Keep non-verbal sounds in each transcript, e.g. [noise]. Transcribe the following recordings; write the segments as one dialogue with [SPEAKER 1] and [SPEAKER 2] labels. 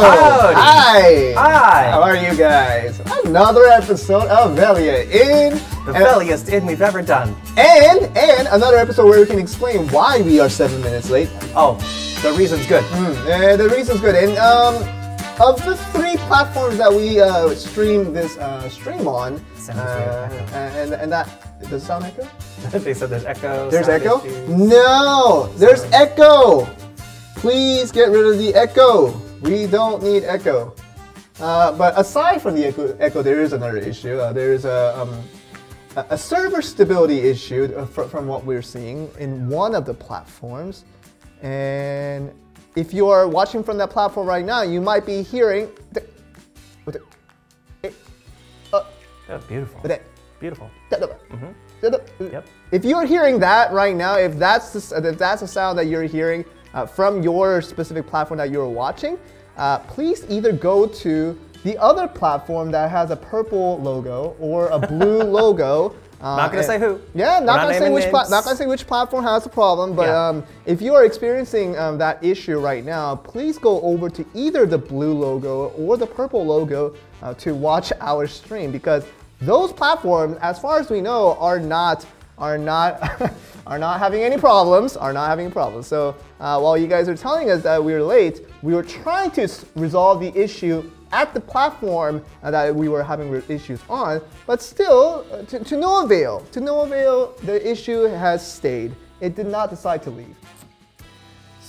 [SPEAKER 1] Howdy.
[SPEAKER 2] hi.
[SPEAKER 1] Hi.
[SPEAKER 2] How are you guys? Another episode of Velia Inn
[SPEAKER 1] The belliest in we've ever done.
[SPEAKER 2] and and another episode where we can explain why we are seven minutes late.
[SPEAKER 1] Oh, the reason's good.
[SPEAKER 2] Uh, the reason's good. And um, of the three platforms that we uh, stream this uh, stream on, uh, and and that does it sound echo? [laughs]
[SPEAKER 1] they said there's echo.
[SPEAKER 2] There's echo?
[SPEAKER 1] issues.
[SPEAKER 2] No, there's echo. Please get rid of the echo. We don't need echo. Uh, but aside from the echo, echo there is another issue. Uh, there is a, um, a server stability issue uh, fr- from what we're seeing in one of the platforms. And if you are watching from that platform right now, you might be hearing. The, the- eh, uh,
[SPEAKER 1] Oh, beautiful.
[SPEAKER 2] the-
[SPEAKER 1] Beautiful.
[SPEAKER 2] Yep. If you're hearing that right now, if that's the, if that's the sound that you're hearing uh, from your specific platform that you're watching, uh, please either go to the other platform that has a purple logo or a blue [laughs] logo. Uh,
[SPEAKER 1] Not gonna
[SPEAKER 2] and-
[SPEAKER 1] say who.
[SPEAKER 2] Yeah, not,
[SPEAKER 1] not
[SPEAKER 2] gonna say which not gonna say which platform has the problem. But
[SPEAKER 1] Yeah.
[SPEAKER 2] um, if you are experiencing um, that issue right now, please go over to either the blue logo or the purple logo uh, to watch our stream because those platforms, as far as we know, are not are not [laughs] are not having any problems. Are not having problems. So uh, while you guys are telling us that we were late, we were trying to resolve the issue at the platform that we were having issues on, but still, uh, to, to no avail. To no avail, the issue has stayed. It did not decide to leave.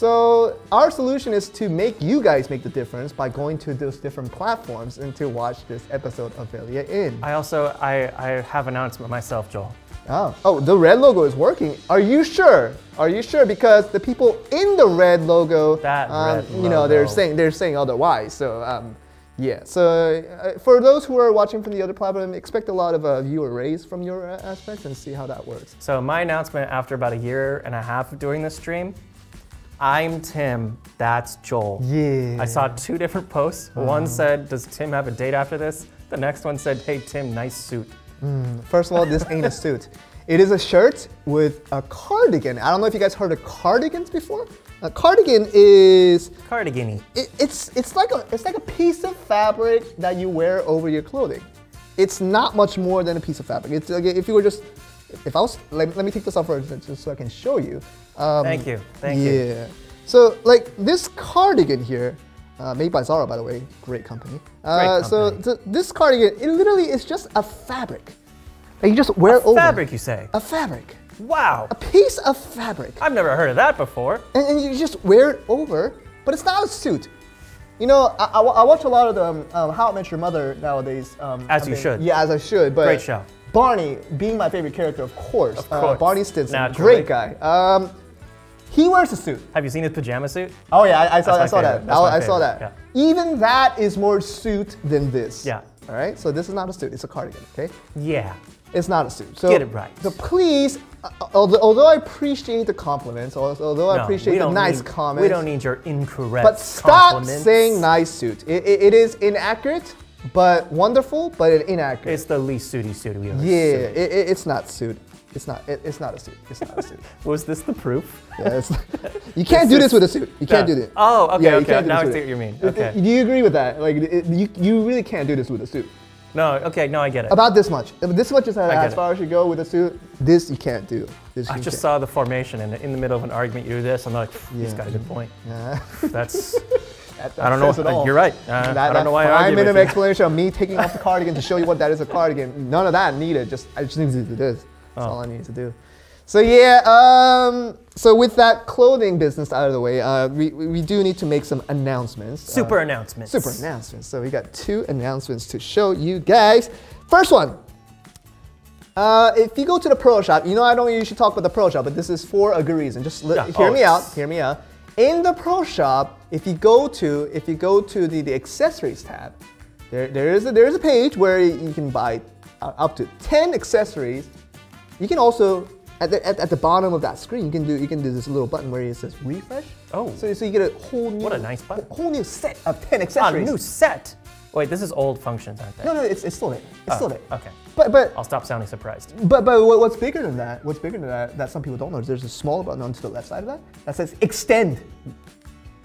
[SPEAKER 2] So our solution is to make you guys make the difference by going to those different platforms and to watch this episode of Velia Inn.
[SPEAKER 1] I also I, I have an announcement myself, Joel.
[SPEAKER 2] Oh. oh, the red logo is working. Are you sure? Are you sure? Because the people in the red logo,
[SPEAKER 1] That
[SPEAKER 2] um,
[SPEAKER 1] red
[SPEAKER 2] you know, they're saying they're saying otherwise. So um, yeah. So uh, for those who are watching from the other platform, expect a lot of uh, viewer raise from your uh, aspect and see how that works.
[SPEAKER 1] So my announcement after about a year and a half of doing this stream, I'm Tim, that's Joel.
[SPEAKER 2] Yeah.
[SPEAKER 1] I saw two different posts. Uh-huh. One said, does Tim have a date after this? The next one said, hey Tim, nice suit.
[SPEAKER 2] Hmm, first of all, this ain't a suit. It is a shirt with a cardigan. I don't know if you guys heard of cardigans before. A cardigan is
[SPEAKER 1] Cardigan-y.
[SPEAKER 2] it, it's it's like a it's like a piece of fabric that you wear over your clothing. It's not much more than a piece of fabric. It's like if you were just if I was let, let me take this off first just so I can show you. Um,
[SPEAKER 1] Thank you, thank
[SPEAKER 2] yeah.
[SPEAKER 1] you. Yeah.
[SPEAKER 2] So like this cardigan here, uh, made by Zara by the way, great company. Uh, So
[SPEAKER 1] company.
[SPEAKER 2] th- this cardigan, it literally is just a fabric that you just wear over.
[SPEAKER 1] Fabric, you say?
[SPEAKER 2] A fabric.
[SPEAKER 1] Wow.
[SPEAKER 2] A piece of fabric
[SPEAKER 1] I've never heard of that before.
[SPEAKER 2] and, and you just wear it over, but it's not a suit. You know, I, I, I watch a lot of the um, um, How I Met Your Mother nowadays. Um,
[SPEAKER 1] As
[SPEAKER 2] I
[SPEAKER 1] you
[SPEAKER 2] think-
[SPEAKER 1] should.
[SPEAKER 2] Yeah, as I should. But
[SPEAKER 1] Great show.
[SPEAKER 2] Barney, being my favorite character, of course.
[SPEAKER 1] Of
[SPEAKER 2] Uh. Barney Stinson,
[SPEAKER 1] Naturally.
[SPEAKER 2] great guy. Um, he wears a suit.
[SPEAKER 1] Have you seen his pajama suit?
[SPEAKER 2] Oh yeah, I, I saw, I saw that. I, I saw that. Even that is more suit than this.
[SPEAKER 1] Yeah.
[SPEAKER 2] All right. So this is not a suit. It's a cardigan. Okay.
[SPEAKER 1] Yeah.
[SPEAKER 2] It's not a suit. So,
[SPEAKER 1] Get it right.
[SPEAKER 2] So please, uh, although, although I appreciate the compliments, although, although I appreciate the nice
[SPEAKER 1] need-
[SPEAKER 2] comments,
[SPEAKER 1] We don't need your incorrect
[SPEAKER 2] but stop
[SPEAKER 1] compliments.
[SPEAKER 2] saying nice suit. It, it, it is inaccurate, but wonderful, but it inaccurate.
[SPEAKER 1] It's the least suity suit we ever
[SPEAKER 2] yeah,
[SPEAKER 1] seen.
[SPEAKER 2] it, it- it's not suit. It's not. It, it's not a suit. It's not a suit. [laughs]
[SPEAKER 1] Was this the proof?
[SPEAKER 2] Yeah, [laughs] you can't do this with a suit. You can't do
[SPEAKER 1] Yeah.
[SPEAKER 2] this.
[SPEAKER 1] Oh, okay,
[SPEAKER 2] Yeah, you
[SPEAKER 1] okay.
[SPEAKER 2] can't do
[SPEAKER 1] Now
[SPEAKER 2] this
[SPEAKER 1] I see what you mean. Okay.
[SPEAKER 2] Do you agree with that? Like, it, you, you really can't do this with a suit.
[SPEAKER 1] No, okay, no, I get it.
[SPEAKER 2] About this much. If This much is as far as you go with a suit. This you can't do. This
[SPEAKER 1] I just
[SPEAKER 2] can't.
[SPEAKER 1] saw the formation and in the middle of an argument, you do this. I'm like, he's got a good point.
[SPEAKER 2] Yeah.
[SPEAKER 1] That's, [laughs]
[SPEAKER 2] That-
[SPEAKER 1] I don't know.
[SPEAKER 2] it all.
[SPEAKER 1] You're right. Uh,
[SPEAKER 2] That,
[SPEAKER 1] I don't know why I
[SPEAKER 2] minute explanation of me taking off the [laughs] cardigan to show you what that is a cardigan. None of that needed. Just I just needed to do this. That's
[SPEAKER 1] Oh.
[SPEAKER 2] all I needed to do. So yeah. Um, so with that clothing business out of the way, uh, we, we do need to make some announcements. Uh,
[SPEAKER 1] Super announcements.
[SPEAKER 2] super announcements. So we got two announcements to show you guys. First one. Uh, if you go to the Pro Shop, you know I don't usually talk about the Pro Shop, but this is for a good reason. Just
[SPEAKER 1] Yeah,
[SPEAKER 2] hear me out. Hear me out. In the Pro Shop, if you go to if you go to the, the accessories tab, there, there is a, there is a page where you can buy up to 10 accessories. You can also at the, at, at the bottom of that screen, you can do you can do this little button where it says refresh.
[SPEAKER 1] Oh.
[SPEAKER 2] so, so you get a whole new
[SPEAKER 1] What a nice button.
[SPEAKER 2] whole new set of 10
[SPEAKER 1] ah,
[SPEAKER 2] accessories.
[SPEAKER 1] A new set. Wait, this is old functions, aren't they?
[SPEAKER 2] No, no, it's, it's still there. It's
[SPEAKER 1] Oh,
[SPEAKER 2] still there.
[SPEAKER 1] okay.
[SPEAKER 2] But but
[SPEAKER 1] I'll stop sounding surprised.
[SPEAKER 2] but but what's bigger than that? What's bigger than that that some people don't know is there's a smaller button on to the left side of that that says extend.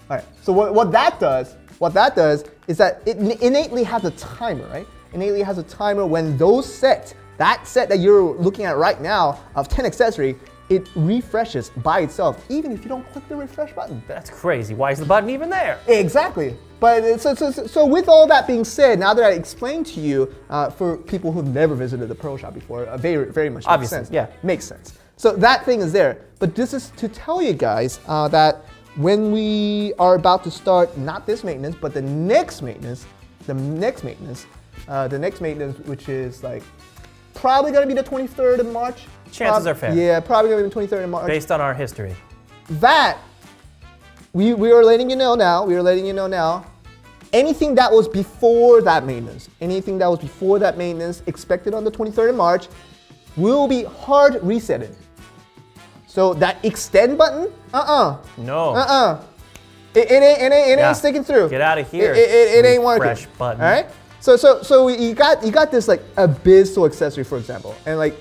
[SPEAKER 2] All right. So what, what that does what that does is that it innately has a timer, right? Innately has a timer when those sets, that set that you're looking at right now of 10 accessory, it refreshes by itself, even if you don't click the refresh button.
[SPEAKER 1] That's crazy. Why is the button even there?
[SPEAKER 2] Exactly. But uh, so, so, so with all that being said, now that I explained to you, uh, for people who've never visited the Pro Shop before, uh, very, very much
[SPEAKER 1] Obviously,
[SPEAKER 2] makes sense.
[SPEAKER 1] yeah.
[SPEAKER 2] Makes sense. So that thing is there. But this is to tell you guys uh, that when we are about to start, not this maintenance, but the next maintenance, the next maintenance, uh, the next maintenance, which is like probably gonna be the 23rd of March.
[SPEAKER 1] Chances are fair.
[SPEAKER 2] Yeah, probably gonna be the 23rd of March
[SPEAKER 1] Based on our history.
[SPEAKER 2] that we, we are letting you know now, we are letting you know now, anything that was before that maintenance, anything that was before that maintenance expected on the 23rd of March will be hard resetted. So that extend button, uh-uh,
[SPEAKER 1] No.
[SPEAKER 2] uh-uh. It, it ain't, it ain't, it
[SPEAKER 1] Yeah.
[SPEAKER 2] ain't sticking through.
[SPEAKER 1] Get out of here,
[SPEAKER 2] It, it, it ain't working.
[SPEAKER 1] refresh button.
[SPEAKER 2] All right. So so so you got you got this like abyssal accessory for example, and like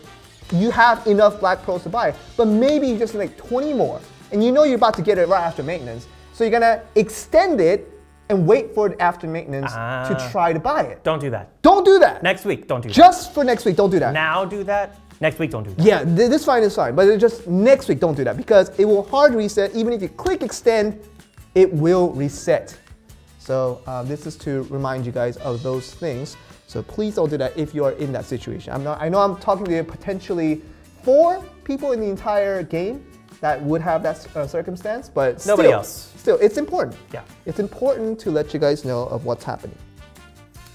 [SPEAKER 2] you have enough Black Pearls to buy, but maybe you just like 20 more, and you know you're about to get it right after maintenance, so you're gonna extend it and wait for it after maintenance to
[SPEAKER 1] Ah.
[SPEAKER 2] try to buy it.
[SPEAKER 1] Don't do that.
[SPEAKER 2] Don't do that.
[SPEAKER 1] Next week, don't do that.
[SPEAKER 2] Just for next week, don't do that.
[SPEAKER 1] Now do that. Next week, don't do that.
[SPEAKER 2] Yeah, th- this fine is fine, but just next week don't do that because it will hard reset. Even if you click extend, it will reset. So uh, this is to remind you guys of those things. So please don't do that if you are in that situation. I'm not. I know I'm talking to potentially four people in the entire game that would have that uh, circumstance, but
[SPEAKER 1] Nobody
[SPEAKER 2] still,
[SPEAKER 1] else.
[SPEAKER 2] Still, it's important.
[SPEAKER 1] Yeah.
[SPEAKER 2] It's important to let you guys know of what's happening.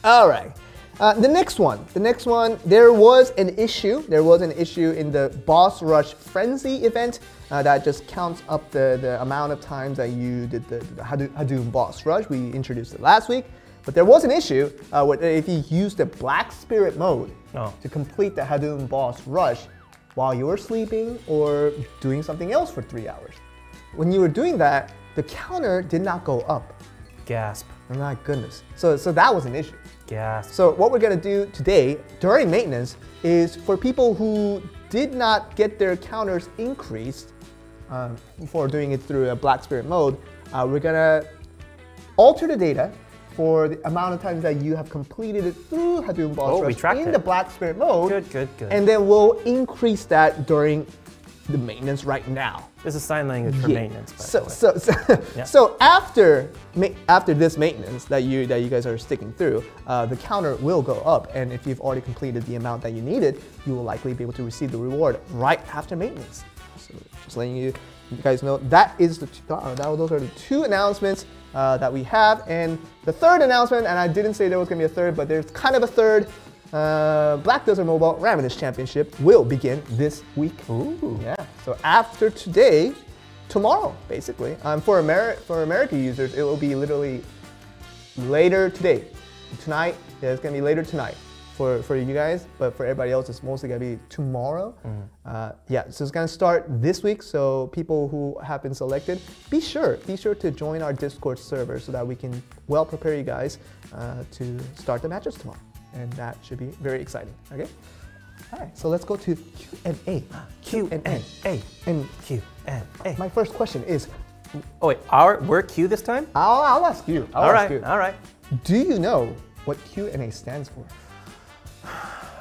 [SPEAKER 2] All right. Uh, the next one. The next one. There was an issue. There was an issue in the Boss Rush Frenzy event uh, that just counts up the, the amount of times that you did the, the Hadum Boss Rush. We introduced it last week. But there was an issue uh, with, if you use the Black Spirit mode
[SPEAKER 1] Oh.
[SPEAKER 2] to complete the Hadum Boss Rush while you were sleeping or doing something else for three hours. When you were doing that, the counter did not go up.
[SPEAKER 1] Gasp.
[SPEAKER 2] Oh my goodness. So, so that was an issue.
[SPEAKER 1] Gasp.
[SPEAKER 2] So what we're gonna do today during maintenance is for people who did not get their counters increased um, for doing it through a Black Spirit mode, uh, we're gonna alter the data for the amount of times that you have completed it through Hadum Boss
[SPEAKER 1] Oh, we
[SPEAKER 2] Rush
[SPEAKER 1] tracked
[SPEAKER 2] in
[SPEAKER 1] it.
[SPEAKER 2] the Black Spirit mode.
[SPEAKER 1] Good, good, good.
[SPEAKER 2] And then we'll increase that during the maintenance right now.
[SPEAKER 1] This is sign language for
[SPEAKER 2] Yeah.
[SPEAKER 1] maintenance,
[SPEAKER 2] So, so, so, [laughs]
[SPEAKER 1] Yeah.
[SPEAKER 2] so after after this maintenance that you that you guys are sticking through, uh, the counter will go up, and if you've already completed the amount that you needed, you will likely be able to receive the reward right after maintenance. So just letting you, you guys know that is the two, uh, that, those are the two announcements uh, that we have, and the third announcement, and I didn't say there was gonna be a third, but there's kind of a third. Uh, Black Desert Mobile Ravenous Championship will begin this week.
[SPEAKER 1] Ooh.
[SPEAKER 2] Yeah. So after today, tomorrow, basically, um, for Ameri- for America users, it will be literally later today. Tonight, yeah, it's gonna be later tonight for, for you guys, but for everybody else, it's mostly gonna be tomorrow. Uh, yeah, so it's gonna start this week. So people who have been selected, be sure, be sure to join our Discord server so that we can well prepare you guys uh, to start the matches tomorrow, and that should be very exciting. Okay. All right, so let's go to Q and A.
[SPEAKER 1] Q and A. A.
[SPEAKER 2] And
[SPEAKER 1] Q and A.
[SPEAKER 2] my first question is,
[SPEAKER 1] Oh wait, our we're Q this time?
[SPEAKER 2] I'll, I'll ask you. I'll
[SPEAKER 1] all
[SPEAKER 2] ask
[SPEAKER 1] right,
[SPEAKER 2] you.
[SPEAKER 1] all right.
[SPEAKER 2] Do you know what Q and A stands for?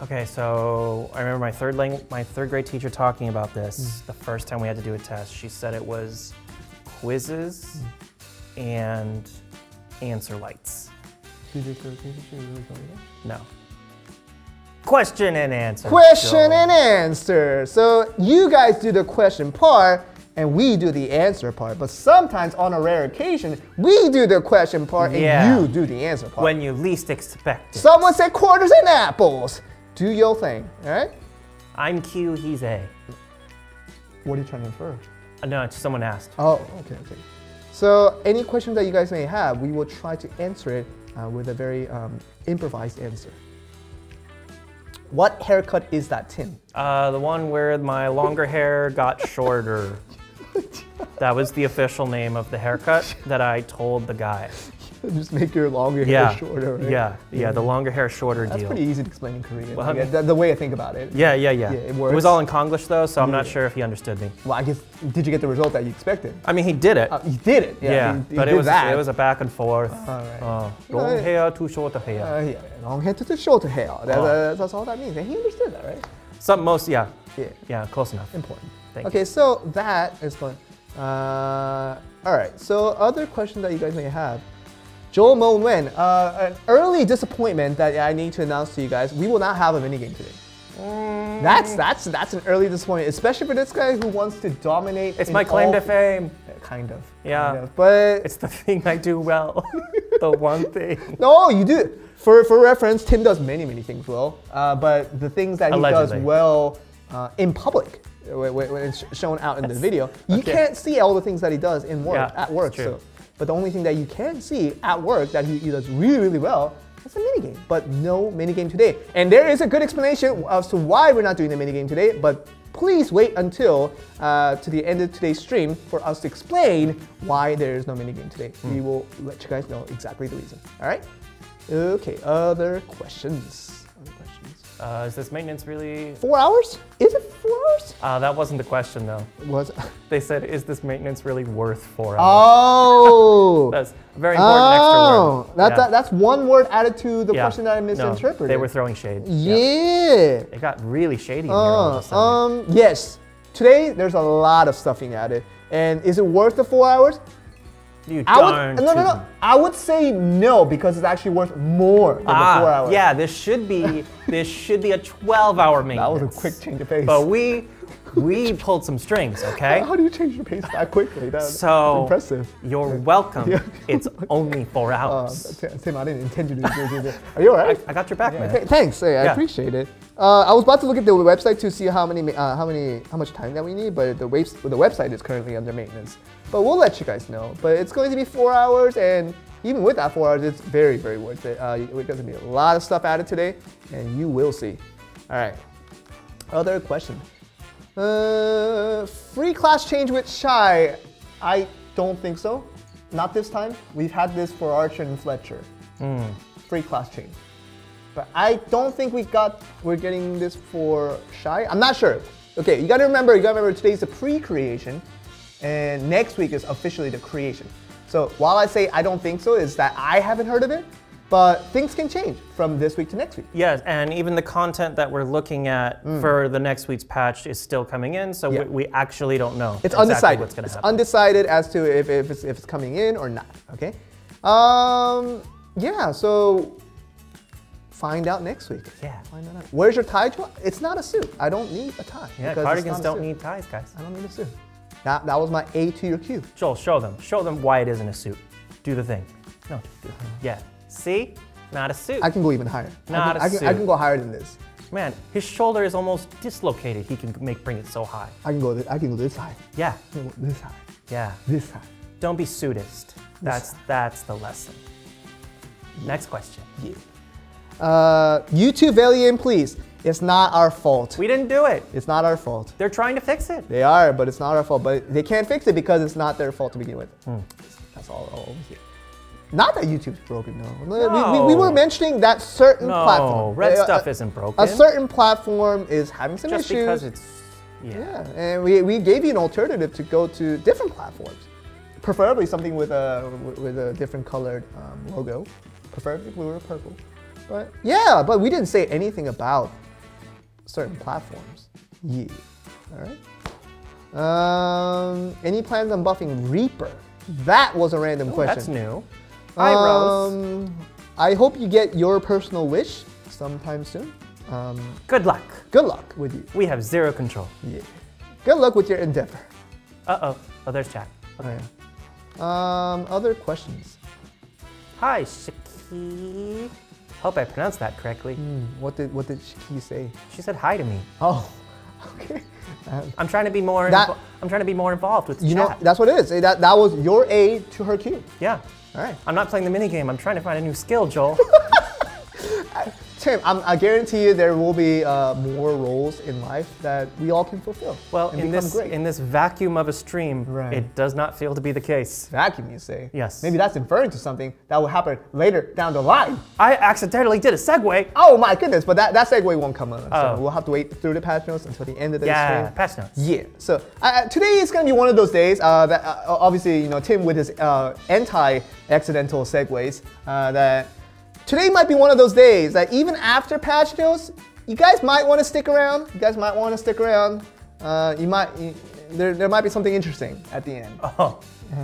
[SPEAKER 1] Okay, so I remember my third lang- my third grade teacher talking about this
[SPEAKER 2] Hmm.
[SPEAKER 1] the first time we had to do a test. She said it was quizzes and answer lights. No. Question and answer.
[SPEAKER 2] Question
[SPEAKER 1] Joel.
[SPEAKER 2] and answer. So you guys do the question part, and we do the answer part. But sometimes, on a rare occasion, we do the question part,
[SPEAKER 1] Yeah.
[SPEAKER 2] and you do the answer part.
[SPEAKER 1] when you least expect it.
[SPEAKER 2] Someone said quarters and apples. Do your thing. All right.
[SPEAKER 1] I'm Q, he's A.
[SPEAKER 2] What are you trying to infer?
[SPEAKER 1] Uh, no, it's someone asked.
[SPEAKER 2] Oh, okay, okay. So any questions that you guys may have, we will try to answer it uh, with a very um, improvised answer. What haircut is that, Tim?
[SPEAKER 1] Uh, the one where my longer hair got shorter. That was the official name of the haircut that I told the guy. [laughs]
[SPEAKER 2] Just make your longer
[SPEAKER 1] Yeah.
[SPEAKER 2] hair shorter, right?
[SPEAKER 1] Yeah, yeah, the longer hair, shorter
[SPEAKER 2] That's
[SPEAKER 1] deal.
[SPEAKER 2] pretty easy to explain in Korean.
[SPEAKER 1] Well,
[SPEAKER 2] like,
[SPEAKER 1] I mean-
[SPEAKER 2] the, the way I think about it.
[SPEAKER 1] Yeah, yeah, yeah.
[SPEAKER 2] Yeah, it
[SPEAKER 1] was all in Konglish though, so I'm not sure if he understood me.
[SPEAKER 2] Well, I guess, did you get the result that you expected?
[SPEAKER 1] I mean, he did it.
[SPEAKER 2] Uh, you did it. Yeah,
[SPEAKER 1] yeah,
[SPEAKER 2] he- he
[SPEAKER 1] but it was
[SPEAKER 2] that.
[SPEAKER 1] it was a back and forth.
[SPEAKER 2] All right. Know,
[SPEAKER 1] long
[SPEAKER 2] it-
[SPEAKER 1] hair, too short hair.
[SPEAKER 2] Uh, yeah, long hair to short hair. That,
[SPEAKER 1] Oh.
[SPEAKER 2] uh, that's all that means. And he understood that, right?
[SPEAKER 1] Some most, yeah,
[SPEAKER 2] Yeah.
[SPEAKER 1] yeah, close enough.
[SPEAKER 2] Important.
[SPEAKER 1] Thank
[SPEAKER 2] okay, so that is fun. Uh, all right, so other questions that you guys may have. Joel Mo Wen, uh, an early disappointment that I need to announce to you guys. We will not have a minigame today.
[SPEAKER 1] Mm.
[SPEAKER 2] That's that's that's an early disappointment, especially for this guy who wants to dominate.
[SPEAKER 1] It's my claim to fame.
[SPEAKER 2] Kind of.
[SPEAKER 1] Yeah.
[SPEAKER 2] kind of. But
[SPEAKER 1] It's the thing I do well. [laughs] the one thing. [laughs]
[SPEAKER 2] no, you do. For for reference, Tim does many many things well. Uh, but the things that he
[SPEAKER 1] Allegedly.
[SPEAKER 2] does well uh, in public, when, it's shown out in the video, you can't see all the things that he does in work
[SPEAKER 1] Yeah,
[SPEAKER 2] at work. So, but the only thing that you can see at work that he, he does really really well. is a minigame, but no minigame today. And there is a good explanation as to why we're not doing the minigame today, but please wait until uh, to the end of today's stream for us to explain why there is no minigame today.
[SPEAKER 1] Hmm.
[SPEAKER 2] We will let you guys know exactly the reason. All right? Okay, other questions. Other questions.
[SPEAKER 1] Uh, is this maintenance really?
[SPEAKER 2] Four hours? Is it hours?
[SPEAKER 1] Uh, that wasn't the question though.
[SPEAKER 2] Was
[SPEAKER 1] They said, is this maintenance really worth four hours?
[SPEAKER 2] Oh. [laughs]
[SPEAKER 1] That's a very important extra
[SPEAKER 2] oh,
[SPEAKER 1] word.
[SPEAKER 2] that,
[SPEAKER 1] Yeah.
[SPEAKER 2] that, that's one word added to the
[SPEAKER 1] Yeah.
[SPEAKER 2] question that I
[SPEAKER 1] No,
[SPEAKER 2] misinterpreted.
[SPEAKER 1] they were throwing shade. Yeah.
[SPEAKER 2] yeah.
[SPEAKER 1] It got really shady in here all of
[SPEAKER 2] Uh,
[SPEAKER 1] a sudden.
[SPEAKER 2] um, yes. Today there's a lot of stuffing added. And is it worth the four hours?
[SPEAKER 1] You
[SPEAKER 2] I would, no, no, no. I would say no because it's actually worth more than the four
[SPEAKER 1] Ah,
[SPEAKER 2] hours.
[SPEAKER 1] yeah, this should be this should be a 12-hour [laughs]
[SPEAKER 2] That was a quick change of pace.
[SPEAKER 1] But we we [laughs] pulled some strings, okay?
[SPEAKER 2] How do you change your pace that quickly? That,
[SPEAKER 1] So
[SPEAKER 2] that's impressive.
[SPEAKER 1] You're welcome.
[SPEAKER 2] Yeah.
[SPEAKER 1] It's only four
[SPEAKER 2] Uh, [laughs]
[SPEAKER 1] hours.
[SPEAKER 2] Tim, Tim, I didn't intend you to do this. Are you alright?
[SPEAKER 1] I got your back, man.
[SPEAKER 2] Th- Thanks. Hey, I
[SPEAKER 1] Yeah.
[SPEAKER 2] appreciate it. Uh, I was about to look at the website to see how many, uh, how many, how much time that we need, but the, webs- the website is currently under maintenance. But we'll let you guys know. But it's going to be four hours, and even with that four hours, it's very, very worth it. Uh, there's going to be a lot of stuff added today, and you will see. All right. Other question. Uh, free class change with Shai. I don't think so. Not this time. We've had this for Archer and Fletcher. Free class change. But I don't think we got we're getting this for Shai. I'm not sure. Okay, you gotta remember, you gotta remember today's the pre-creation, and next week is officially the creation. So while I say I don't think so, is that I haven't heard of it, but things can change from this week to next week.
[SPEAKER 1] Yes, and even the content that we're looking at for the next week's patch is still coming in, so
[SPEAKER 2] Mm. Yeah.
[SPEAKER 1] we, we actually don't know
[SPEAKER 2] It's
[SPEAKER 1] exactly
[SPEAKER 2] undecided.
[SPEAKER 1] what's going to
[SPEAKER 2] it's
[SPEAKER 1] happen.
[SPEAKER 2] undecided as to if, if, it's, if it's coming in or not. Okay. Um. Yeah. So find out next week.
[SPEAKER 1] Yeah.
[SPEAKER 2] Find out. Where's your tie? It's not a suit. I don't need a tie.
[SPEAKER 1] yeah, cardigans don't need ties, guys.
[SPEAKER 2] I don't need a suit. That, that was my A to your Q.
[SPEAKER 1] Joel, show them. Show them why it isn't a suit. Do the thing. No. Yeah. See? Not a suit.
[SPEAKER 2] I can go even higher. I
[SPEAKER 1] Not
[SPEAKER 2] can,
[SPEAKER 1] a
[SPEAKER 2] I can, I can go higher than this.
[SPEAKER 1] Man, his shoulder is almost dislocated. He can make bring it so high.
[SPEAKER 2] I can go. This, I can go this high.
[SPEAKER 1] Yeah.
[SPEAKER 2] I this high.
[SPEAKER 1] Yeah.
[SPEAKER 2] This high.
[SPEAKER 1] Don't be suitist. That's that's the lesson. Next question.
[SPEAKER 2] Yeah. Uh, YouTube Valiant, please. It's not our fault.
[SPEAKER 1] We didn't do it.
[SPEAKER 2] It's not our fault.
[SPEAKER 1] They're trying to fix it.
[SPEAKER 2] They are, but it's not our fault. But they can't fix it because it's not their fault to begin with.
[SPEAKER 1] Hmm.
[SPEAKER 2] That's all. all over here. Not that YouTube's broken, no. We, we, we were mentioning that certain
[SPEAKER 1] No,
[SPEAKER 2] platform.
[SPEAKER 1] red
[SPEAKER 2] uh,
[SPEAKER 1] stuff
[SPEAKER 2] uh,
[SPEAKER 1] isn't broken.
[SPEAKER 2] A certain platform is having some
[SPEAKER 1] Just
[SPEAKER 2] issues.
[SPEAKER 1] because it's yeah.
[SPEAKER 2] yeah, and we, we gave you an alternative to go to different platforms, preferably something with a with a different colored um, logo, preferably blue or purple. But yeah, but we didn't say anything about certain platforms. Yeah. All right. Um, any plans on buffing Reaper? That was a random
[SPEAKER 1] Ooh,
[SPEAKER 2] question.
[SPEAKER 1] That's new. Hi, Rose.
[SPEAKER 2] Um, I hope you get your personal wish sometime soon. Um,
[SPEAKER 1] Good luck.
[SPEAKER 2] good luck with you.
[SPEAKER 1] We have zero control.
[SPEAKER 2] Yeah. Good luck with your endeavor.
[SPEAKER 1] Uh oh. Oh, there's chat.
[SPEAKER 2] Oh, yeah. Um, other questions?
[SPEAKER 1] Hi, Shiki. Hope I pronounced that correctly.
[SPEAKER 2] Hmm, what did what did Shiki say?
[SPEAKER 1] She said hi to me.
[SPEAKER 2] Oh, [laughs] okay. Um,
[SPEAKER 1] I'm trying to be more.
[SPEAKER 2] That-
[SPEAKER 1] I'm trying to be more involved with
[SPEAKER 2] you know, that's what it is. That that was your A to her Q.
[SPEAKER 1] yeah.
[SPEAKER 2] All right.
[SPEAKER 1] I'm not playing the minigame. I'm trying to find a new skill, Joel. [laughs]
[SPEAKER 2] Tim, I'm, I guarantee you there will be uh, more roles in life that we all can fulfill.
[SPEAKER 1] Well, in this
[SPEAKER 2] great.
[SPEAKER 1] in this vacuum of a stream,
[SPEAKER 2] Right.
[SPEAKER 1] it does not feel to be the case.
[SPEAKER 2] vacuum, you say?
[SPEAKER 1] Yes.
[SPEAKER 2] Maybe that's inferring to something that will happen later down the line.
[SPEAKER 1] I accidentally did a segue.
[SPEAKER 2] Oh my goodness, but that, that segue won't come on. So
[SPEAKER 1] Oh.
[SPEAKER 2] we'll have to wait through the patch notes until the end of the
[SPEAKER 1] Yeah,
[SPEAKER 2] stream.
[SPEAKER 1] patch notes.
[SPEAKER 2] Yeah. So uh, today is going to be one of those days uh, that uh, obviously you know Tim with his uh, anti-accidental segues uh, that today might be one of those days that even after patch notes, you guys might want to stick around. You guys might want to stick around. Uh, you might you, there, there might be something interesting at the end.
[SPEAKER 1] Oh,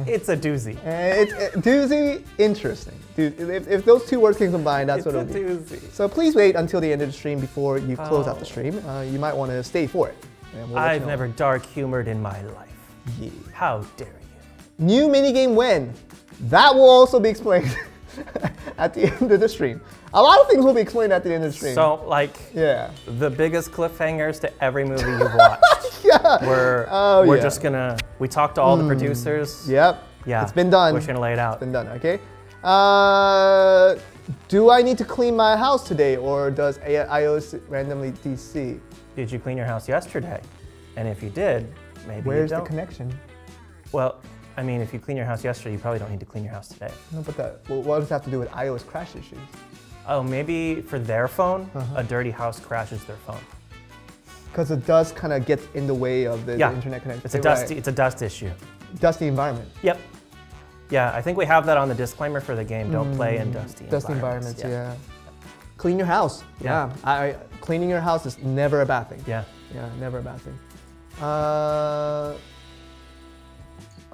[SPEAKER 1] it's a doozy.
[SPEAKER 2] Uh, it's uh, doozy interesting. Dude, if, if those two words can combine, that's
[SPEAKER 1] It's
[SPEAKER 2] what
[SPEAKER 1] a
[SPEAKER 2] it'll be.
[SPEAKER 1] doozy.
[SPEAKER 2] So please wait until the end of the stream before you close out the
[SPEAKER 1] Oh.
[SPEAKER 2] stream. Uh, you might want to stay for it. we'll
[SPEAKER 1] I've never dark humored in my life.
[SPEAKER 2] Yeah.
[SPEAKER 1] How dare you?
[SPEAKER 2] New minigame when? That will also be explained [laughs] [laughs] at the end of the stream. A lot of things will be explained at the end of the stream.
[SPEAKER 1] So, like,
[SPEAKER 2] yeah.
[SPEAKER 1] the biggest cliffhangers to every movie you've watched. [laughs]
[SPEAKER 2] Yeah.
[SPEAKER 1] We're,
[SPEAKER 2] Oh,
[SPEAKER 1] we're
[SPEAKER 2] yeah. Hmm.
[SPEAKER 1] just gonna, we talked to all the producers.
[SPEAKER 2] Yep.
[SPEAKER 1] Yeah.
[SPEAKER 2] It's been done.
[SPEAKER 1] We're just gonna lay it out.
[SPEAKER 2] It's been done. Okay. Uh, do I need to clean my house today, or does iOS randomly DC?
[SPEAKER 1] Did you clean your house yesterday? And if you did, maybe
[SPEAKER 2] Where's the connection?
[SPEAKER 1] Well, I mean, if you clean your house yesterday, you probably don't need to clean your house today.
[SPEAKER 2] No, but that. Well, what does that have to do with iOS crash issues?
[SPEAKER 1] Oh, maybe for their phone,
[SPEAKER 2] Uh-huh.
[SPEAKER 1] a dirty house crashes their phone.
[SPEAKER 2] Because it does kind of get in the way of the, the internet connection.
[SPEAKER 1] It's a
[SPEAKER 2] Right.
[SPEAKER 1] dusty, it's a dust issue.
[SPEAKER 2] dusty environment.
[SPEAKER 1] Yep. Yeah, I think we have that on the disclaimer for the game. Don't play in dusty,
[SPEAKER 2] Mm, Dusty
[SPEAKER 1] environments.
[SPEAKER 2] environments. Yeah. Clean your house.
[SPEAKER 1] Yeah.
[SPEAKER 2] Yeah. I, I- cleaning your house is never a bad thing.
[SPEAKER 1] Yeah.
[SPEAKER 2] Yeah, never a bad thing. Uh,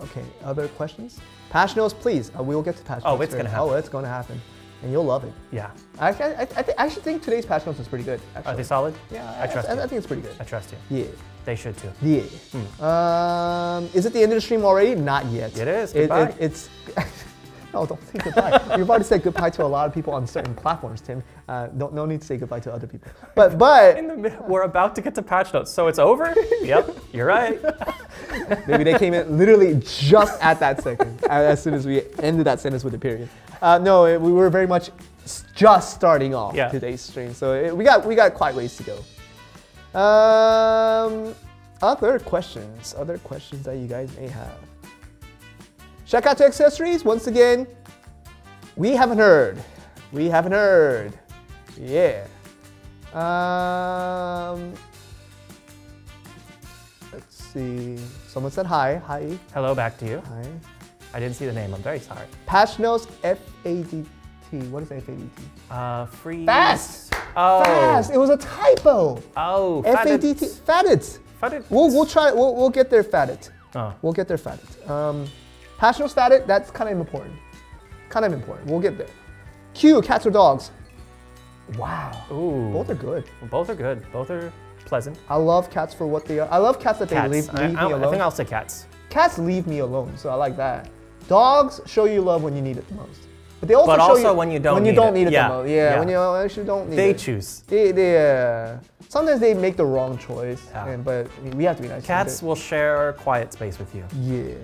[SPEAKER 2] okay, other questions? Patch notes, please. Uh, we will get to patch
[SPEAKER 1] Oh, it's gonna happen.
[SPEAKER 2] Oh, it's going to happen. And you'll love it.
[SPEAKER 1] Yeah.
[SPEAKER 2] I, I, I, I, thi- I actually think today's patch notes is pretty good. Actually.
[SPEAKER 1] Are they solid?
[SPEAKER 2] Yeah,
[SPEAKER 1] I trust
[SPEAKER 2] I,
[SPEAKER 1] you.
[SPEAKER 2] I think it's pretty good.
[SPEAKER 1] I trust you.
[SPEAKER 2] Yeah.
[SPEAKER 1] They should too.
[SPEAKER 2] Yeah.
[SPEAKER 1] Hmm.
[SPEAKER 2] Um, is it the end of the stream already? Not yet.
[SPEAKER 1] It is.
[SPEAKER 2] It- it- it's. [laughs] no, don't say goodbye. [laughs] You've already said goodbye to a lot of people on certain platforms, Tim. Uh, don't, no need to say goodbye to other people. But but
[SPEAKER 1] In the middle, we're about to get to patch notes, so it's over. [laughs] yep, you're right. [laughs]
[SPEAKER 2] maybe they came in literally just at that second, as soon as we ended that sentence with a period. Uh, no, it, we were very much just starting off
[SPEAKER 1] Yeah.
[SPEAKER 2] today's stream, so it, we got we got quite ways to go. Um, other questions, other questions that you guys may have. Check out the accessories once again. We haven't heard. We haven't heard. Yeah. Um, let's see. Someone said hi. Hi.
[SPEAKER 1] Hello, back to you.
[SPEAKER 2] Hi.
[SPEAKER 1] I didn't see the name. I'm very sorry.
[SPEAKER 2] Patch notes F A D T. What is F A D T?
[SPEAKER 1] Uh, free.
[SPEAKER 2] Fast.
[SPEAKER 1] Oh.
[SPEAKER 2] Fast. It was a typo.
[SPEAKER 1] Oh.
[SPEAKER 2] F A D T.
[SPEAKER 1] fatted-
[SPEAKER 2] Fatted.
[SPEAKER 1] fatted-
[SPEAKER 2] We'll we'll try. We'll we'll get there. Fatted.
[SPEAKER 1] Oh.
[SPEAKER 2] We'll get there. Fatted. Um, notes fatted. That's kind of important. Kind of important. We'll get there. Q. Cats or dogs? Wow.
[SPEAKER 1] Ooh.
[SPEAKER 2] Both are good.
[SPEAKER 1] Both are good. Both are pleasant.
[SPEAKER 2] I love cats for what they are. I love cats that they
[SPEAKER 1] Cats.
[SPEAKER 2] leave,
[SPEAKER 1] I,
[SPEAKER 2] leave
[SPEAKER 1] I-
[SPEAKER 2] me
[SPEAKER 1] I think I'll say cats.
[SPEAKER 2] Cats leave me alone, so I like that. Dogs show you love when you need it the most. But they also
[SPEAKER 1] But
[SPEAKER 2] show
[SPEAKER 1] also
[SPEAKER 2] you
[SPEAKER 1] when you don't
[SPEAKER 2] when you
[SPEAKER 1] need
[SPEAKER 2] don't
[SPEAKER 1] it.
[SPEAKER 2] need it
[SPEAKER 1] Yeah,
[SPEAKER 2] the most. Yeah,
[SPEAKER 1] yeah.
[SPEAKER 2] when you actually don't need
[SPEAKER 1] They
[SPEAKER 2] it.
[SPEAKER 1] choose.
[SPEAKER 2] They, they, uh, sometimes they make the wrong choice,
[SPEAKER 1] Yeah.
[SPEAKER 2] and, but I mean, we have to be nice. to
[SPEAKER 1] Cats will share quiet space with you,
[SPEAKER 2] Yeah,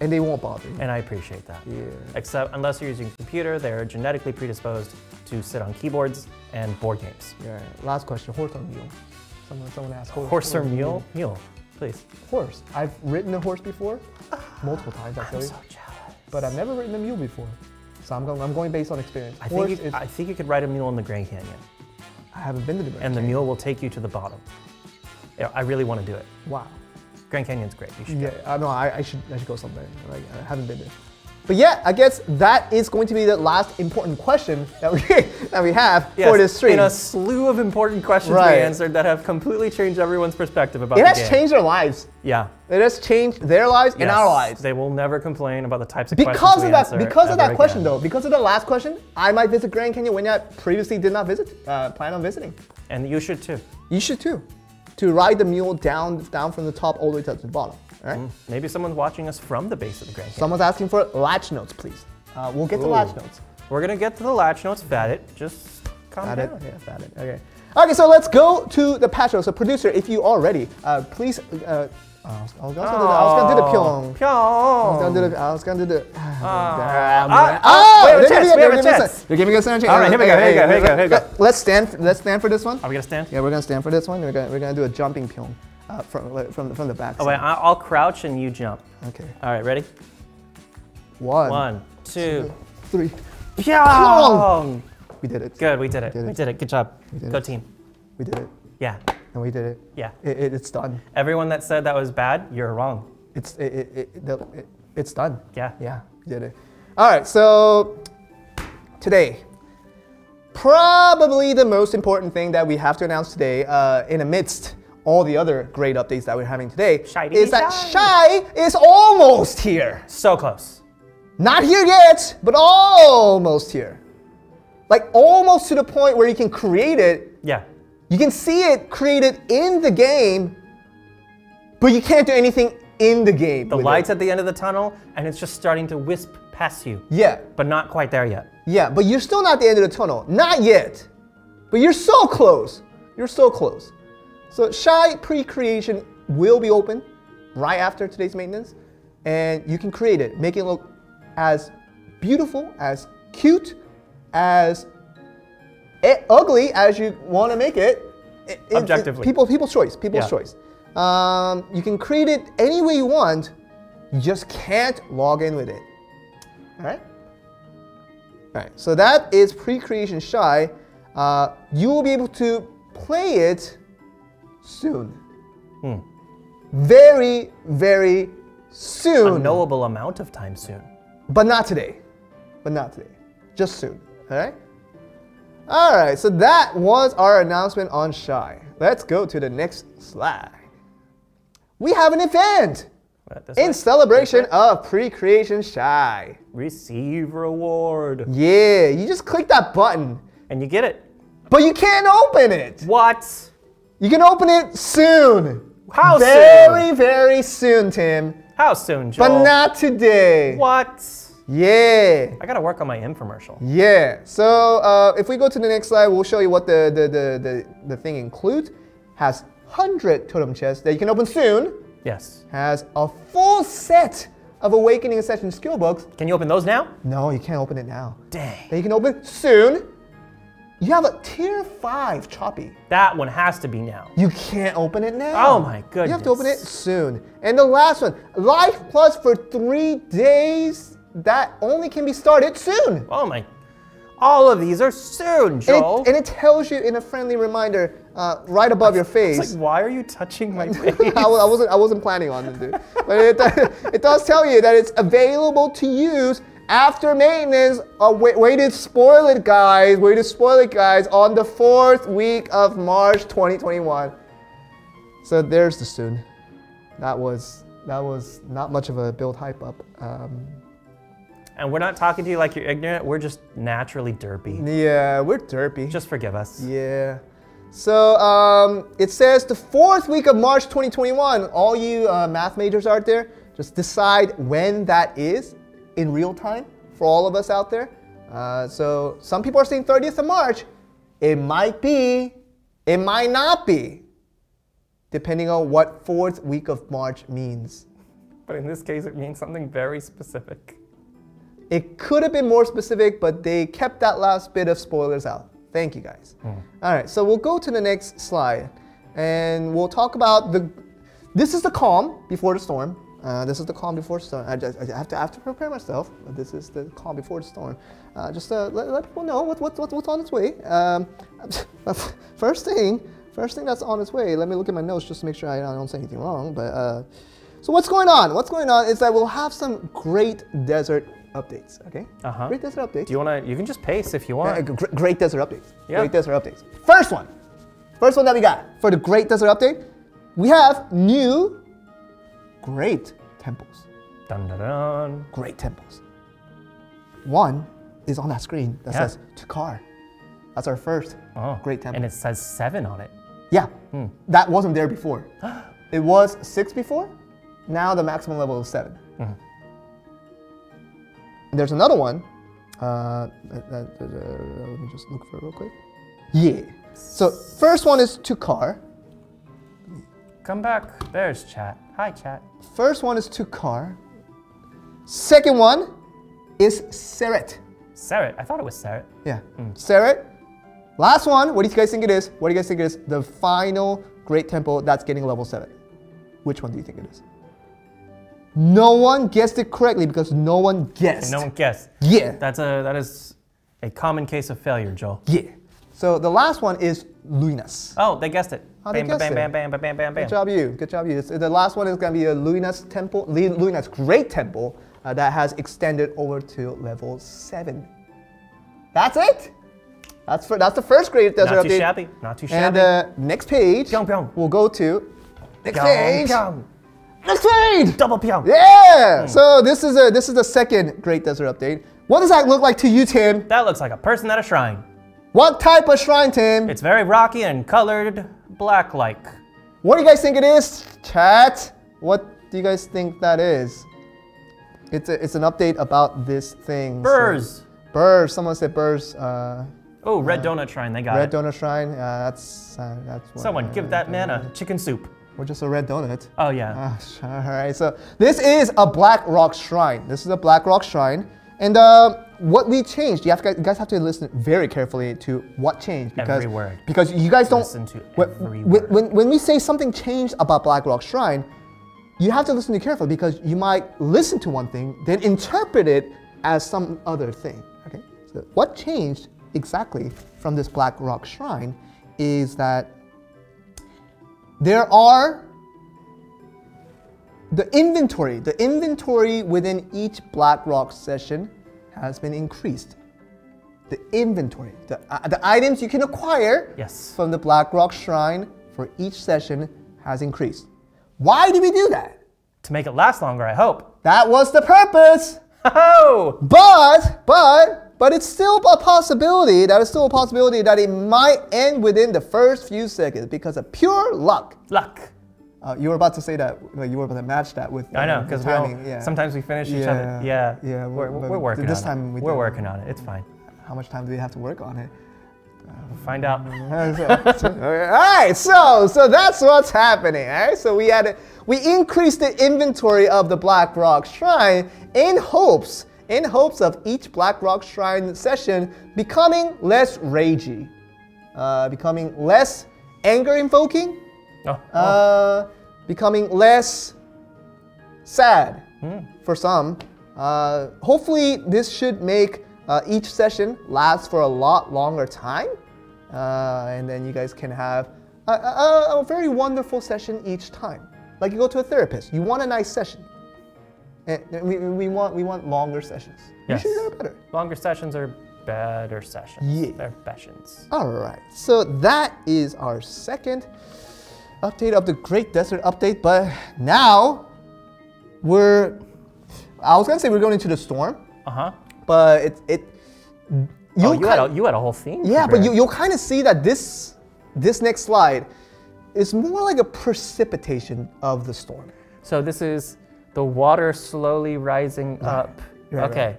[SPEAKER 2] and they won't bother you.
[SPEAKER 1] and I appreciate that.
[SPEAKER 2] Yeah.
[SPEAKER 1] Except unless you're using a computer, they're genetically predisposed to sit on keyboards and board games.
[SPEAKER 2] Yeah. Last question: horse or mule? Someone, someone asked. Horse,
[SPEAKER 1] Horse or mule? Mule, please.
[SPEAKER 2] Horse. I've ridden a horse before, multiple times actually,
[SPEAKER 1] I'm so jealous.
[SPEAKER 2] but I've never ridden a mule before. So I'm going. I'm going based on experience.
[SPEAKER 1] I think, you, I think you could ride a mule in the Grand Canyon,
[SPEAKER 2] I haven't been to the Grand Canyon.
[SPEAKER 1] and the
[SPEAKER 2] Canyon.
[SPEAKER 1] mule will take you to the bottom. I really want to do it.
[SPEAKER 2] Wow.
[SPEAKER 1] Grand Canyon's great. You should.
[SPEAKER 2] Yeah, I know. I, I should I should go someday. Like, I haven't been there. But yeah, I guess that is going to be the last important question that we [laughs] that we have
[SPEAKER 1] Yes,
[SPEAKER 2] for this stream.
[SPEAKER 1] In a slew of important questions
[SPEAKER 2] Right.
[SPEAKER 1] we answered that have completely changed everyone's perspective about
[SPEAKER 2] it
[SPEAKER 1] the
[SPEAKER 2] has changed our lives.
[SPEAKER 1] Yeah.
[SPEAKER 2] It has changed their lives and our lives.
[SPEAKER 1] They will never complain about the types of questions
[SPEAKER 2] Because
[SPEAKER 1] we
[SPEAKER 2] of that, because of that question
[SPEAKER 1] again.
[SPEAKER 2] though, because of the last question, I might visit Grand Canyon when I previously did not visit, uh, plan on visiting.
[SPEAKER 1] And you should too.
[SPEAKER 2] You should too, to ride the mule down down from the top all the way to the bottom. Right.
[SPEAKER 1] Maybe someone's watching us from the base of the Grand Canyon.
[SPEAKER 2] Someone's asking for latch notes, please. Uh, we'll get to latch notes.
[SPEAKER 1] We're gonna get to the latch notes, fat it. Just calm
[SPEAKER 2] Got it. Yeah, got it. Okay. Okay, so let's go to the patch notes. So, producer, if you are ready, uh, please. Uh, I was, I was gonna do the, I was gonna do the pyong. I was gonna do
[SPEAKER 1] Pyong.
[SPEAKER 2] the. I was gonna do the. [sighs] [sighs] oh,
[SPEAKER 1] we have a
[SPEAKER 2] they're
[SPEAKER 1] chance,
[SPEAKER 2] giving
[SPEAKER 1] we have a
[SPEAKER 2] me chance. You're giving us a chance.
[SPEAKER 1] All right, here we go, here we go, here we go, here we go.
[SPEAKER 2] Let's stand. Let's stand for this one.
[SPEAKER 1] Are we gonna stand?
[SPEAKER 2] Yeah, we're gonna stand for this one. We're gonna we're gonna do a jumping pyong uh, from from from the back.
[SPEAKER 1] Oh wait,
[SPEAKER 2] side.
[SPEAKER 1] I'll crouch and you jump.
[SPEAKER 2] Okay.
[SPEAKER 1] All right, ready?
[SPEAKER 2] One,
[SPEAKER 1] One, two.
[SPEAKER 2] three.
[SPEAKER 1] Pyong!
[SPEAKER 2] We did it.
[SPEAKER 1] Good, we did it.
[SPEAKER 2] did
[SPEAKER 1] We did it. Good job.
[SPEAKER 2] did
[SPEAKER 1] Go
[SPEAKER 2] it.
[SPEAKER 1] team.
[SPEAKER 2] We did it.
[SPEAKER 1] Yeah,
[SPEAKER 2] And we did it.
[SPEAKER 1] yeah.
[SPEAKER 2] It, it, it's done.
[SPEAKER 1] Everyone that said that was bad, you're wrong.
[SPEAKER 2] It's it, it, it, it, it's done.
[SPEAKER 1] Yeah.
[SPEAKER 2] Yeah, we did it. All right, so today, probably the most important thing that we have to announce today, uh, in amidst all the other great updates that we're having today,
[SPEAKER 1] Shiny
[SPEAKER 2] is that Shai is almost here.
[SPEAKER 1] So close.
[SPEAKER 2] Not here yet, but almost here. Like almost to the point where you can create it.
[SPEAKER 1] Yeah.
[SPEAKER 2] You can see it created in the game, but you can't do anything in the game.
[SPEAKER 1] The light's
[SPEAKER 2] it.
[SPEAKER 1] at the end of the tunnel, and it's just starting to wisp past you,
[SPEAKER 2] Yeah,
[SPEAKER 1] but not quite there yet.
[SPEAKER 2] Yeah, but you're still not at the end of the tunnel. Not yet. But you're so close. You're so close. So Shai pre-creation will be open right after today's maintenance. And you can create it. Make it look as beautiful, as cute, as ugly as you want to make it. It- it-
[SPEAKER 1] Objectively.
[SPEAKER 2] people, people's choice. People's
[SPEAKER 1] Yeah.
[SPEAKER 2] choice. Um, you can create it any way you want. You just can't log in with it. All right? All right, so that is pre-creation Shai. Uh, you will be able to play it soon.
[SPEAKER 1] Hmm.
[SPEAKER 2] Very, very soon.
[SPEAKER 1] Unknowable amount of time soon.
[SPEAKER 2] But not today. But not today. Just soon. All right? All right, so that was our announcement on Shai. Let's go to the next slide. We have an event
[SPEAKER 1] Right,
[SPEAKER 2] in celebration of pre-creation Shai.
[SPEAKER 1] Receive reward.
[SPEAKER 2] Yeah, you just click that button,
[SPEAKER 1] And you get it.
[SPEAKER 2] but you can't open it.
[SPEAKER 1] What?
[SPEAKER 2] You can open it soon.
[SPEAKER 1] How
[SPEAKER 2] very,
[SPEAKER 1] soon?
[SPEAKER 2] very very soon, Tim.
[SPEAKER 1] How soon, Joel?
[SPEAKER 2] But not today.
[SPEAKER 1] What?
[SPEAKER 2] Yeah.
[SPEAKER 1] I gotta work on my infomercial.
[SPEAKER 2] Yeah. So uh, if we go to the next slide, we'll show you what the the, the, the, the thing includes. Has 100 totem chests that you can open soon.
[SPEAKER 1] Yes.
[SPEAKER 2] Has a full set of Awakening Session skill books.
[SPEAKER 1] Can you open those now?
[SPEAKER 2] No, you can't open it now.
[SPEAKER 1] Dang.
[SPEAKER 2] That you can open soon. You have a tier 5 Choppy.
[SPEAKER 1] That one has to be now.
[SPEAKER 2] You can't open it now.
[SPEAKER 1] Oh my goodness.
[SPEAKER 2] You have to open it soon. And the last one, Life Plus for three days. That only can be started soon.
[SPEAKER 1] Oh my. All of these are soon,
[SPEAKER 2] And
[SPEAKER 1] Joel.
[SPEAKER 2] it, and it tells you in a friendly reminder uh, right above your face.
[SPEAKER 1] it's like, why are you touching my [laughs] face?
[SPEAKER 2] I, I wasn't, I wasn't planning on it, dude. But it, [laughs] it does tell you that it's available to use after maintenance. Uh, wait, way to spoil it, guys. Way to spoil it, guys, on the fourth week of March 2021. So there's the soon. That was that was not much of a build hype up. Um,
[SPEAKER 1] and we're not talking to you like you're ignorant. We're just naturally derpy.
[SPEAKER 2] yeah, we're derpy.
[SPEAKER 1] Just forgive us.
[SPEAKER 2] Yeah. So um, it says the fourth week of March 2021. All you uh, math majors out there, just decide when that is in real time for all of us out there. Uh, so some people are saying 30th of March. It might be, it might not be, depending on what fourth week of March means.
[SPEAKER 1] But in this case, it means something very specific.
[SPEAKER 2] It could have been more specific, but they kept that last bit of spoilers out. Thank you guys. All right, so we'll go to the next slide and we'll talk about the. This is the calm before the storm. Uh, this is the calm before the storm. I, just, I have to I have to prepare myself. But this is the calm before the storm. Uh, just to let, let people know what, what, what, what's on its way. Um, [laughs] first thing, first thing that's on its way. Let me look at my notes just to make sure I don't say anything wrong. But uh, so what's going on? What's going on is that we'll have some great desert updates. Okay.
[SPEAKER 1] Uh-huh.
[SPEAKER 2] Great desert updates.
[SPEAKER 1] Do you wanna? You can just pace if you
[SPEAKER 2] Uh,
[SPEAKER 1] want.
[SPEAKER 2] gr- great desert updates.
[SPEAKER 1] Yeah.
[SPEAKER 2] Great desert updates. First one. First one that we got for the great desert update. We have new great temples.
[SPEAKER 1] Dun dun dun.
[SPEAKER 2] Great temples. One is on that screen that
[SPEAKER 1] Yeah.
[SPEAKER 2] says Tukar. That's our first
[SPEAKER 1] Oh,
[SPEAKER 2] great temple.
[SPEAKER 1] And it says seven on it.
[SPEAKER 2] yeah. That wasn't there before. [gasps] it was six before. Now the maximum level is 7 And there's another one. Uh, that- that- that- uh, let me just look for it real quick. Yeah. So first one is Tukar.
[SPEAKER 1] Come back. There's chat. Hi, chat.
[SPEAKER 2] First one is Tukar. Second one is Seret.
[SPEAKER 1] Seret. I thought it was Seret.
[SPEAKER 2] Yeah. Hmm. Seret. Last one. What do you guys think it is? What do you guys think it is? The final great temple that's getting level 7. Which one do you think it is? No one guessed it correctly because no one guessed.
[SPEAKER 1] No one guessed.
[SPEAKER 2] Yeah.
[SPEAKER 1] That's a that is a common case of failure, Joel.
[SPEAKER 2] Yeah. So the last one is Luinas.
[SPEAKER 1] Oh, they guessed it.
[SPEAKER 2] Oh, they
[SPEAKER 1] bam,
[SPEAKER 2] guessed
[SPEAKER 1] bam,
[SPEAKER 2] it.
[SPEAKER 1] bam, bam, bam, bam, bam, bam.
[SPEAKER 2] Good job, you. Good job, you. So the last one is going to be a Luinas temple, Lu- Luinas great temple uh, that has extended over to level seven. That's it. That's for that's the first great desert Update.
[SPEAKER 1] Not too
[SPEAKER 2] update.
[SPEAKER 1] shabby. Not too shabby.
[SPEAKER 2] And uh, next page,
[SPEAKER 1] Pyong, pyong.
[SPEAKER 2] we'll go to next
[SPEAKER 1] Pyong,
[SPEAKER 2] page.
[SPEAKER 1] pyong.
[SPEAKER 2] Next page.
[SPEAKER 1] Double pyong.
[SPEAKER 2] Yeah. So this is a this is the second great desert update. What does that look like to you, Tim?
[SPEAKER 1] That looks like a person at a shrine.
[SPEAKER 2] What type of shrine, Tim?
[SPEAKER 1] It's very rocky and colored black-like.
[SPEAKER 2] What do you guys think it is? Chat. What do you guys think that is? It's a, it's an update about this thing. so-
[SPEAKER 1] Burrs.
[SPEAKER 2] Burrs. Someone said Burrs. Uh,
[SPEAKER 1] Oh, red donut shrine. They got
[SPEAKER 2] red
[SPEAKER 1] it.
[SPEAKER 2] donut shrine. Uh, that's uh, that's. what-
[SPEAKER 1] Someone give that man a chicken soup.
[SPEAKER 2] Or just a red donut.
[SPEAKER 1] Oh yeah.
[SPEAKER 2] Ah, all right. So this is a Black Rock shrine. This is a Black Rock shrine, and uh, what we changed. You, have, you guys have to listen very carefully to what changed because
[SPEAKER 1] Every word.
[SPEAKER 2] because you guys don't
[SPEAKER 1] Listen to
[SPEAKER 2] when,
[SPEAKER 1] every
[SPEAKER 2] when-
[SPEAKER 1] word.
[SPEAKER 2] when when we say something changed about Black Rock shrine, you have to listen to carefully because you might listen to one thing then interpret it as some other thing. Okay. So what changed exactly from this Black Rock shrine is that there are the inventory, the inventory within each BlackRock session has been increased. The inventory, the, uh, the items you can acquire
[SPEAKER 1] Yes.
[SPEAKER 2] from the BlackRock shrine for each session has increased. Why do we do that?
[SPEAKER 1] To make it last longer, I hope.
[SPEAKER 2] That was the purpose.
[SPEAKER 1] Oh,
[SPEAKER 2] But, but, but it's still a possibility, that is still a possibility that it might end within the first few seconds because of pure luck.
[SPEAKER 1] luck.
[SPEAKER 2] Uh, you were about to say that, like you were about to match that with
[SPEAKER 1] I know because we
[SPEAKER 2] yeah.
[SPEAKER 1] sometimes we finish each
[SPEAKER 2] Yeah,
[SPEAKER 1] other. Yeah,
[SPEAKER 2] yeah,
[SPEAKER 1] We're,
[SPEAKER 2] but
[SPEAKER 1] we're working
[SPEAKER 2] this
[SPEAKER 1] on
[SPEAKER 2] time
[SPEAKER 1] it.
[SPEAKER 2] we
[SPEAKER 1] We're working on it. It's fine.
[SPEAKER 2] How much time do we have to work on it?
[SPEAKER 1] We'll find out. [laughs]
[SPEAKER 2] So- all right, so so that's what's happening. All right, so we had we increased the inventory of the Black Rock Shrine in hopes in hopes of each Black Rock Shrine session becoming less ragey, uh, becoming less anger invoking,
[SPEAKER 1] Oh, oh.
[SPEAKER 2] uh, becoming less sad for some. Uh, hopefully, this should make uh, each session last for a lot longer time, uh, and then you guys can have a, a, a very wonderful session each time. Like you go to a therapist, you want a nice session. And we, we want we want longer sessions.
[SPEAKER 1] Yes.
[SPEAKER 2] Usually they're better.
[SPEAKER 1] Longer sessions are better sessions.
[SPEAKER 2] Yeah.
[SPEAKER 1] They're sessions.
[SPEAKER 2] All right, so that is our second update of the Great Desert Update. But now we're, I was gonna say we're going into the storm,
[SPEAKER 1] Uh huh.
[SPEAKER 2] but it it.
[SPEAKER 1] Oh,
[SPEAKER 2] You'll
[SPEAKER 1] you had, a, you had a whole scene.
[SPEAKER 2] yeah, but you, you'll kind of see that this this next slide is more like a precipitation of the storm.
[SPEAKER 1] So this is the water slowly rising up.
[SPEAKER 2] Right, right.
[SPEAKER 1] okay.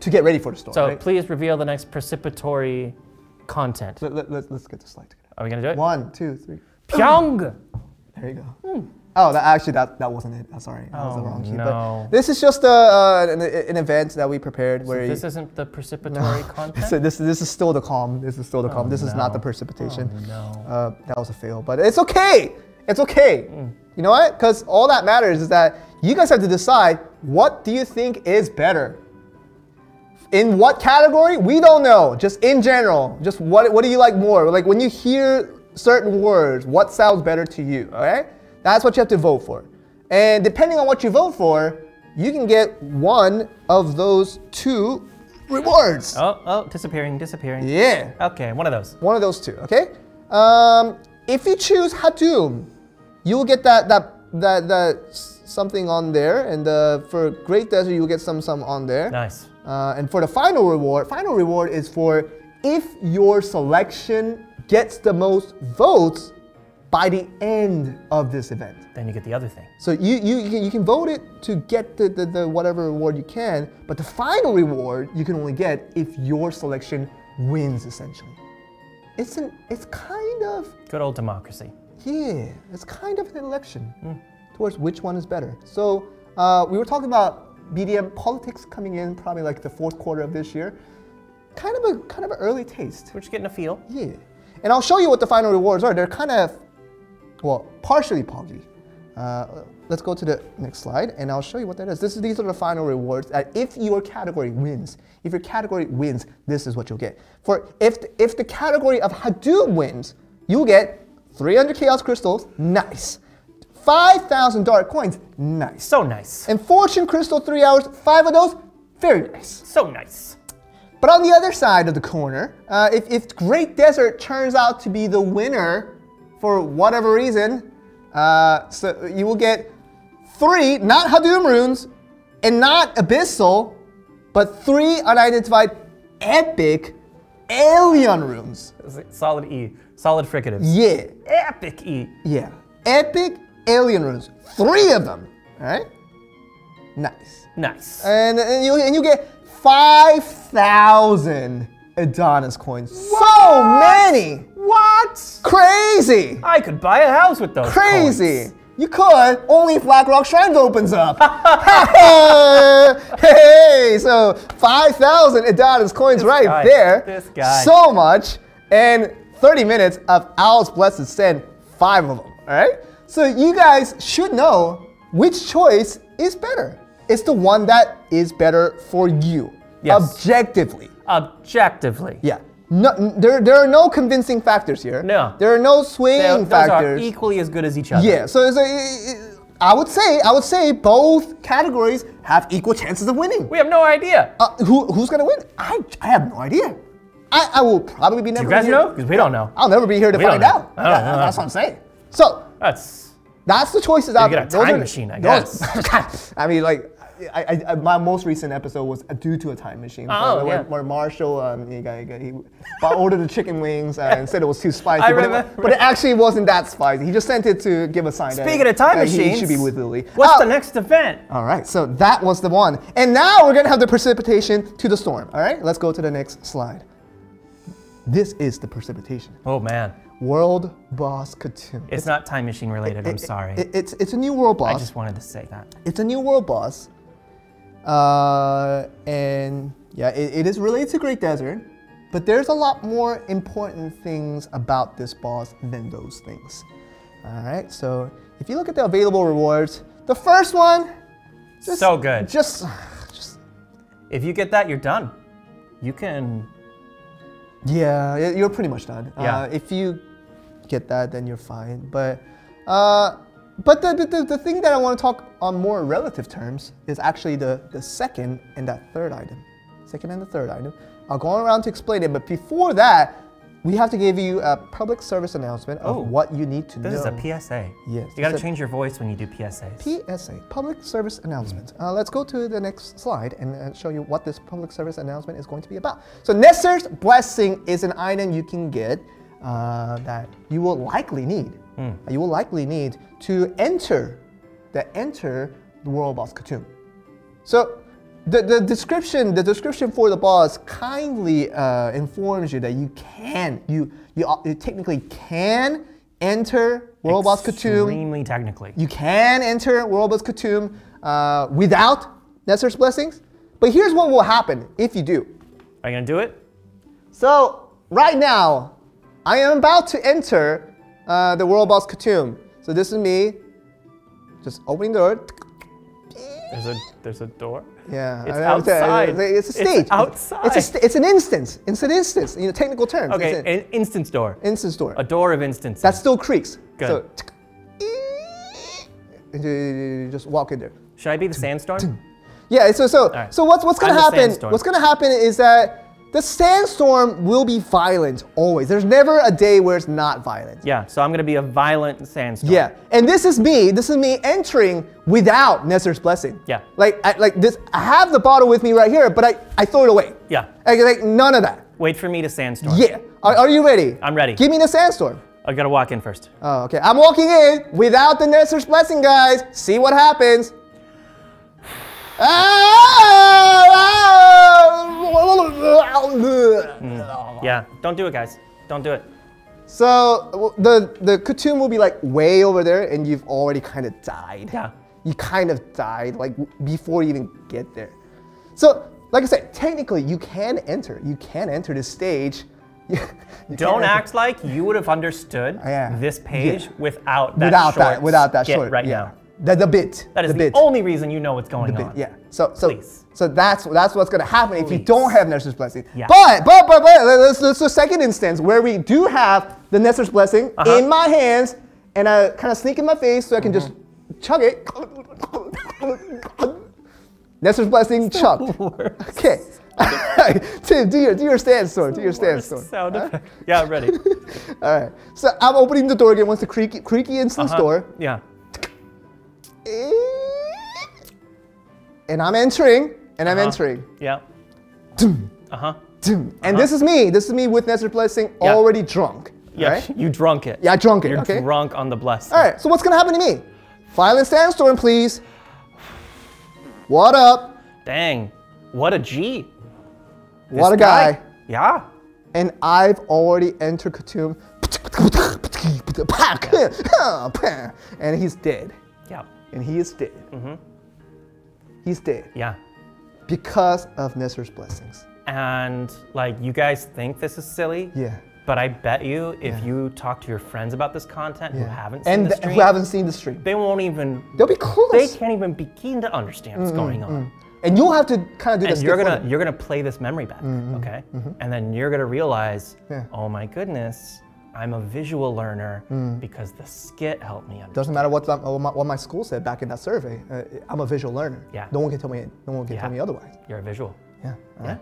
[SPEAKER 2] To get ready for the storm.
[SPEAKER 1] So
[SPEAKER 2] right?
[SPEAKER 1] please reveal the next precipitory content.
[SPEAKER 2] let, let, let, let's get the slide together.
[SPEAKER 1] Are we gonna do it?
[SPEAKER 2] One, two, three.
[SPEAKER 1] Pyong.
[SPEAKER 2] There you go. Oh, that actually that, that wasn't it. I'm sorry, that was the.
[SPEAKER 1] Oh,
[SPEAKER 2] wrong key.
[SPEAKER 1] no.
[SPEAKER 2] But this is just a, uh, an, an event that we prepared where.
[SPEAKER 1] This
[SPEAKER 2] you-
[SPEAKER 1] isn't the precipitory [laughs] content.
[SPEAKER 2] so this this is still the calm. This is still the calm.
[SPEAKER 1] Oh,
[SPEAKER 2] this is not the precipitation.
[SPEAKER 1] Oh, no.
[SPEAKER 2] Uh, that was a fail, but it's okay. It's okay.
[SPEAKER 1] Hmm.
[SPEAKER 2] You know what? Because all that matters is that you guys have to decide what do you think is better. In what category? We don't know. Just in general. Just what what do you like more? Like when you hear certain words, what sounds better to you? Okay? That's what you have to vote for. And depending on what you vote for, you can get one of those two rewards.
[SPEAKER 1] Oh, oh, disappearing, disappearing.
[SPEAKER 2] Yeah.
[SPEAKER 1] Okay, one of those.
[SPEAKER 2] One of those two, okay? Um, if you choose Hadum, you will get that that that that something on there, and uh, for Great Desert, you will get some some on there.
[SPEAKER 1] Nice.
[SPEAKER 2] Uh, and for the final reward, final reward is for if your selection gets the most votes by the end of this event.
[SPEAKER 1] Then you get the other thing.
[SPEAKER 2] So you, you, you can- vote it to get the, the, the whatever reward you can, but the final reward you can only get if your selection wins essentially. It's an it's kind of
[SPEAKER 1] Good old democracy.
[SPEAKER 2] yeah, it's kind of an election towards which one is better. So uh, we were talking about BDM politics coming in probably like the fourth quarter of this year. Kind of a kind of an early taste.
[SPEAKER 1] We're just getting a feel.
[SPEAKER 2] Yeah. And I'll show you what the final rewards are. They're kind of, well, partially poggy. Uh, let's go to the next slide, and I'll show you what that is. This is these are the final rewards. That if your category wins, if your category wins, this is what you'll get. For if the, if the category of Hadum wins, you'll get 300 chaos crystals. Nice. 5,000 dark coins. Nice.
[SPEAKER 1] So nice.
[SPEAKER 2] And fortune crystal three hours. Five of those. Very nice.
[SPEAKER 1] So nice.
[SPEAKER 2] But on the other side of the corner, uh, if, if Great Desert turns out to be the winner for whatever reason, uh, so you will get three, not Hadum runes, and not Abyssal, but three unidentified epic alien runes.
[SPEAKER 1] Solid E. Solid fricatives.
[SPEAKER 2] Yeah,
[SPEAKER 1] Epic E.
[SPEAKER 2] yeah. Epic alien runes. Three of them. All right? Nice.
[SPEAKER 1] Nice.
[SPEAKER 2] And, and, you, and you get 5,000 Adonis coins. So many!
[SPEAKER 1] What?
[SPEAKER 2] Crazy!
[SPEAKER 1] I could buy a house with those.
[SPEAKER 2] Crazy!
[SPEAKER 1] coins.
[SPEAKER 2] You could, only if BlackRock Shrines opens up. [laughs] [laughs] hey, so 5,000 Adonis coins right
[SPEAKER 1] guy,
[SPEAKER 2] there.
[SPEAKER 1] this guy.
[SPEAKER 2] So much. And 30 minutes of Owl's Blessed Send, five of them. All right? So you guys should know which choice is better. It's the one that is better for you.
[SPEAKER 1] Yes.
[SPEAKER 2] Objectively.
[SPEAKER 1] Objectively.
[SPEAKER 2] Yeah. No, there, there are no convincing factors here.
[SPEAKER 1] No.
[SPEAKER 2] There are no swaying
[SPEAKER 1] They- those
[SPEAKER 2] factors.
[SPEAKER 1] are equally as good as each other.
[SPEAKER 2] Yeah, so it's a, I would say I would say both categories have equal chances of winning.
[SPEAKER 1] We have no idea.
[SPEAKER 2] Uh, who, who's gonna win? I, I have no idea. I, I will probably be never.
[SPEAKER 1] you guys
[SPEAKER 2] here-
[SPEAKER 1] know? Because we don't know.
[SPEAKER 2] I'll never be here to
[SPEAKER 1] We
[SPEAKER 2] find out.
[SPEAKER 1] I don't
[SPEAKER 2] Yeah,
[SPEAKER 1] know.
[SPEAKER 2] That's what I'm saying. So
[SPEAKER 1] That's
[SPEAKER 2] that's the choices out
[SPEAKER 1] get
[SPEAKER 2] there.
[SPEAKER 1] a
[SPEAKER 2] Those
[SPEAKER 1] time
[SPEAKER 2] are-
[SPEAKER 1] machine, I
[SPEAKER 2] those- [laughs] I mean, like, I, I, my most recent episode was due to a time machine.
[SPEAKER 1] Oh,
[SPEAKER 2] where,
[SPEAKER 1] yeah.
[SPEAKER 2] where Marshall, um, he, got, he, got, he ordered the chicken wings uh, and said it was too spicy. [laughs]
[SPEAKER 1] I
[SPEAKER 2] but, it, but it actually wasn't that spicy. He just sent it to give a sign. that-
[SPEAKER 1] Speaking of time
[SPEAKER 2] that he-
[SPEAKER 1] machines,
[SPEAKER 2] he should be with Lily.
[SPEAKER 1] What's
[SPEAKER 2] Oh,
[SPEAKER 1] the next event?
[SPEAKER 2] All right, so that was the one. And now we're gonna have the precipitation to the storm. All right, let's go to the next slide. This is the precipitation.
[SPEAKER 1] Oh man,
[SPEAKER 2] World Boss Khatum.
[SPEAKER 1] it's not time machine related. I'm sorry.
[SPEAKER 2] It- it's, it's a new world boss.
[SPEAKER 1] I just wanted to say that.
[SPEAKER 2] It's a new world boss. Uh, and yeah, it, it is related to Great Desert, but there's a lot more important things about this boss than those things. All right, so if you look at the available rewards, the first one, just,
[SPEAKER 1] So good.
[SPEAKER 2] Just, [sighs] just
[SPEAKER 1] If you get that, you're done. You can.
[SPEAKER 2] yeah, you're pretty much done.
[SPEAKER 1] Yeah.
[SPEAKER 2] Uh, if you get that, then you're fine. But uh, but the, the, the, thing that I want to talk on more relative terms is actually the, the second and that third item. Second and the third item. I'll go around to explain it, but before that, we have to give you a public service announcement of
[SPEAKER 1] Oh.
[SPEAKER 2] what you need to
[SPEAKER 1] This
[SPEAKER 2] know.
[SPEAKER 1] is a PSA.
[SPEAKER 2] Yes,
[SPEAKER 1] You got to
[SPEAKER 2] a-
[SPEAKER 1] change your voice when you do PSAs.
[SPEAKER 2] PSA, public service announcement. Uh, let's go to the next slide and uh, show you what this public service announcement is going to be about. So Nestor's Blessing is an item you can get uh, that you will likely need. You will likely need to enter, that enter the World Boss Khatum. So the, the description, the description for the boss kindly uh, informs you that you can, you, you, uh, you technically can enter World Boss Khatum.
[SPEAKER 1] Extremely technically.
[SPEAKER 2] You can enter World Boss Khatum uh, without Nestor's blessings. But here's what will happen if you do.
[SPEAKER 1] Are you gonna do it?
[SPEAKER 2] So right now, I am about to enter uh, the World Boss Khatum. So this is me, just opening the door.
[SPEAKER 1] There's a there's a door.
[SPEAKER 2] Yeah,
[SPEAKER 1] It's outside.
[SPEAKER 2] It's a, a
[SPEAKER 1] It's
[SPEAKER 2] stage.
[SPEAKER 1] outside.
[SPEAKER 2] It's, a st- it's an instance. It's an instance. You know, technical terms.
[SPEAKER 1] Okay,
[SPEAKER 2] an
[SPEAKER 1] an instance door.
[SPEAKER 2] instance door.
[SPEAKER 1] A door of instances.
[SPEAKER 2] That still creaks.
[SPEAKER 1] Good.
[SPEAKER 2] So, you just walk in there.
[SPEAKER 1] Should I be the sandstorm?
[SPEAKER 2] Yeah, so so
[SPEAKER 1] right.
[SPEAKER 2] so what's what's gonna
[SPEAKER 1] I'm
[SPEAKER 2] happen? What's gonna happen is that the sandstorm will be violent always. There's never a day where it's not violent.
[SPEAKER 1] yeah. So I'm gonna be a violent sandstorm.
[SPEAKER 2] Yeah, and this is me. This is me entering without Nestor's blessing.
[SPEAKER 1] Yeah.
[SPEAKER 2] Like I, like this. I have the bottle with me right here, but I, I throw it away.
[SPEAKER 1] Yeah.
[SPEAKER 2] Like, like none of that.
[SPEAKER 1] Wait for me to sandstorm.
[SPEAKER 2] Yeah. Are, are you ready?
[SPEAKER 1] I'm ready.
[SPEAKER 2] Give me the sandstorm.
[SPEAKER 1] I gotta walk in first.
[SPEAKER 2] Oh, okay. I'm walking in without the Nestor's blessing, guys. See what happens. [sighs] Ah, ah, Ah!
[SPEAKER 1] Yeah. Don't do it, guys. Don't do it.
[SPEAKER 2] So the the Khatum will be like way over there, and you've already kind of died.
[SPEAKER 1] Yeah.
[SPEAKER 2] you kind of died like before you even get there. So, like I said, technically you can enter. You can enter this stage. [laughs]
[SPEAKER 1] Don't
[SPEAKER 2] enter-
[SPEAKER 1] act like you would have understood
[SPEAKER 2] Yeah.
[SPEAKER 1] this page without that
[SPEAKER 2] without
[SPEAKER 1] short
[SPEAKER 2] that without that short
[SPEAKER 1] right
[SPEAKER 2] yeah.
[SPEAKER 1] now.
[SPEAKER 2] The, the bit.
[SPEAKER 1] That is
[SPEAKER 2] the
[SPEAKER 1] the,
[SPEAKER 2] bit.
[SPEAKER 1] only reason you know what's going
[SPEAKER 2] bit,
[SPEAKER 1] on.
[SPEAKER 2] Yeah. So so
[SPEAKER 1] Please.
[SPEAKER 2] So that's that's what's gonna happen if you don't have Nestor's blessing.
[SPEAKER 1] Yeah.
[SPEAKER 2] But but but but do a second instance where we do have the Nestor's blessing
[SPEAKER 1] Uh-huh.
[SPEAKER 2] in my hands and I kind of sneak in my face so I can just
[SPEAKER 1] Mm-hmm.
[SPEAKER 2] chug it. Nestor's blessing chug. Okay. [laughs] Tim, do your do your stance sword. Do your stance sword.
[SPEAKER 1] Sound effect. Yeah, I'm ready. [laughs]
[SPEAKER 2] All right. So I'm opening the door again once the creaky creaky instance
[SPEAKER 1] Uh-huh.
[SPEAKER 2] door.
[SPEAKER 1] Yeah.
[SPEAKER 2] And I'm entering, and I'm
[SPEAKER 1] Uh-huh.
[SPEAKER 2] entering.
[SPEAKER 1] Yeah. Uh huh.
[SPEAKER 2] And this is me. This is me with Nestor Blessing
[SPEAKER 1] Yeah.
[SPEAKER 2] already drunk.
[SPEAKER 1] Yeah.
[SPEAKER 2] Right?
[SPEAKER 1] You drunk it.
[SPEAKER 2] Yeah, I drunk it.
[SPEAKER 1] You're
[SPEAKER 2] okay.
[SPEAKER 1] drunk on the blessing.
[SPEAKER 2] All right. So what's gonna happen to me? Violent sandstorm, please. What up?
[SPEAKER 1] Dang. What a G.
[SPEAKER 2] What a guy.
[SPEAKER 1] Yeah.
[SPEAKER 2] And I've already entered Khatum. [laughs] And he's dead.
[SPEAKER 1] Yeah.
[SPEAKER 2] And he is dead.
[SPEAKER 1] Mm-hmm.
[SPEAKER 2] He's dead
[SPEAKER 1] Yeah.
[SPEAKER 2] Because of Nestor's blessings.
[SPEAKER 1] And like you guys think this is silly.
[SPEAKER 2] Yeah.
[SPEAKER 1] But I bet you if
[SPEAKER 2] Yeah.
[SPEAKER 1] you talk to your friends about this content who haven't seen
[SPEAKER 2] and
[SPEAKER 1] the
[SPEAKER 2] th-
[SPEAKER 1] stream,
[SPEAKER 2] who haven't seen the stream.
[SPEAKER 1] they won't even
[SPEAKER 2] They'll be clueless.
[SPEAKER 1] they can't even begin to understand what's going on.
[SPEAKER 2] And you'll have to kind of do
[SPEAKER 1] And
[SPEAKER 2] this.
[SPEAKER 1] you're gonna you're gonna play this memory back,
[SPEAKER 2] Mm-hmm.
[SPEAKER 1] okay? And then you're gonna realize,
[SPEAKER 2] Yeah.
[SPEAKER 1] oh my goodness, I'm a visual learner because the skit helped me understand.
[SPEAKER 2] Doesn't matter what, the, what, my, what my school said back in that survey. Uh, I'm a visual learner.
[SPEAKER 1] Yeah.
[SPEAKER 2] No one can tell me. No one can tell me otherwise.
[SPEAKER 1] You're a visual.
[SPEAKER 2] Yeah. all
[SPEAKER 1] Yeah.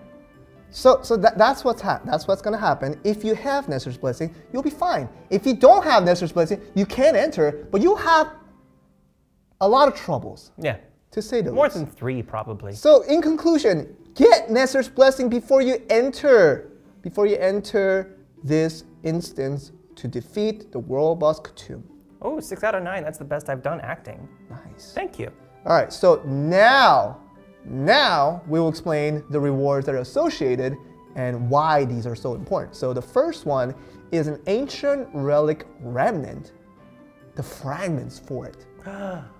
[SPEAKER 2] So, so that, that's what's hap- That's what's gonna happen. If you have Nestor's blessing, you'll be fine. If you don't have Nestor's blessing, you can't enter, but you'll have a lot of troubles,
[SPEAKER 1] Yeah.
[SPEAKER 2] to say the
[SPEAKER 1] More
[SPEAKER 2] least.
[SPEAKER 1] than three probably.
[SPEAKER 2] So, in conclusion, get Nestor's blessing before you enter, before you enter this instance to defeat the world boss Khatum.
[SPEAKER 1] Oh, six out of nine. That's the best I've done acting.
[SPEAKER 2] Nice.
[SPEAKER 1] Thank you.
[SPEAKER 2] All right, so now, now we will explain the rewards that are associated and why these are so important. So the first one is an ancient relic remnant, the fragments for it. [gasps]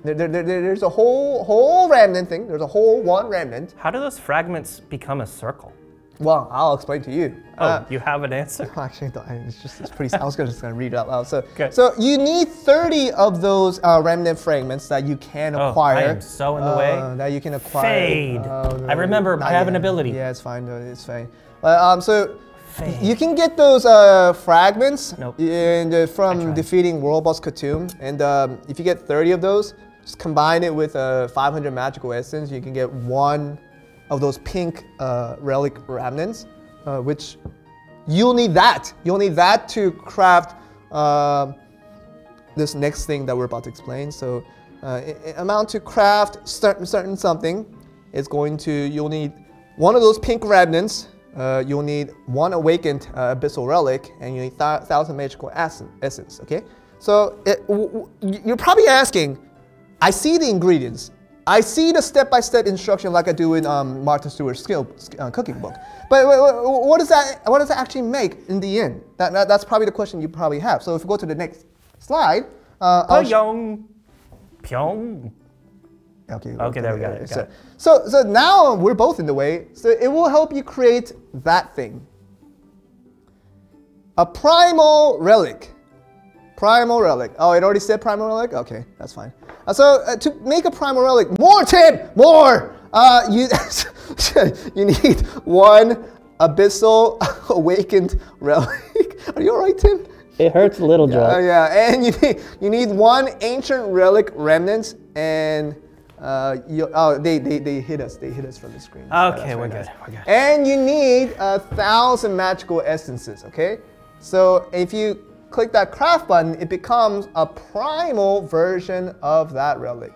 [SPEAKER 2] There- there- there- there's a whole whole remnant thing. There's a whole one remnant.
[SPEAKER 1] How do those fragments become a circle?
[SPEAKER 2] Well, I'll explain to you.
[SPEAKER 1] Oh,
[SPEAKER 2] Uh,
[SPEAKER 1] you have an answer. [laughs]
[SPEAKER 2] Actually, I it's just it's pretty. I was gonna just gonna read it out loud. So,
[SPEAKER 1] Okay.
[SPEAKER 2] so you need 30 of those uh, remnant fragments that you can
[SPEAKER 1] Oh, I
[SPEAKER 2] acquire.
[SPEAKER 1] am so in the way.
[SPEAKER 2] Uh, That you can acquire.
[SPEAKER 1] Fade.
[SPEAKER 2] Oh,
[SPEAKER 1] I remember, I have an ability.
[SPEAKER 2] Yeah, it's fine. though, It's fine. Uh, um, so
[SPEAKER 1] Fade.
[SPEAKER 2] you can get those uh, fragments
[SPEAKER 1] Nope.
[SPEAKER 2] in, uh, from defeating World Boss Khatum, and um, if you get 30 of those, just combine it with uh, 500 magical essence, you can get one of those pink uh, relic remnants, uh, which you'll need that. You'll need that to craft um this next thing that we're about to explain. So, uh, amount to craft certain certain something is going to you'll need one of those pink remnants. Uh, you'll need one awakened uh, abyssal relic, and you need thou- thousand magical essence. Okay, so it, you're probably asking, I see the ingredients. I see the step-by-step instruction like I do in um, Martha Stewart's skill uh, cooking book. But wh- wh- what does that what does that actually make in the end? That, that- that's probably the question you probably have. So if we go to the next slide, uh,
[SPEAKER 1] Pyong. Pyong.
[SPEAKER 2] Okay,
[SPEAKER 1] Okay, there we go,
[SPEAKER 2] So, so, so now we're both in the way. So it will help you create that thing. A primal relic. Primal relic. Oh, it already said primal relic? Okay, that's fine. Uh, so uh, to make a primal relic, more Tim, more! Uh, you, [laughs] you need one abyssal [laughs] awakened relic. [laughs] Are you alright, Tim?
[SPEAKER 1] It hurts a little, Joe.
[SPEAKER 2] Oh yeah, and you need you need one ancient relic remnants and uh, you, oh they, they they hit us. They hit us from the screen.
[SPEAKER 1] Okay, we're
[SPEAKER 2] very
[SPEAKER 1] good,
[SPEAKER 2] nice.
[SPEAKER 1] we're good.
[SPEAKER 2] And you need a thousand magical essences. Okay, so if you click that craft button, it becomes a primal version of that relic.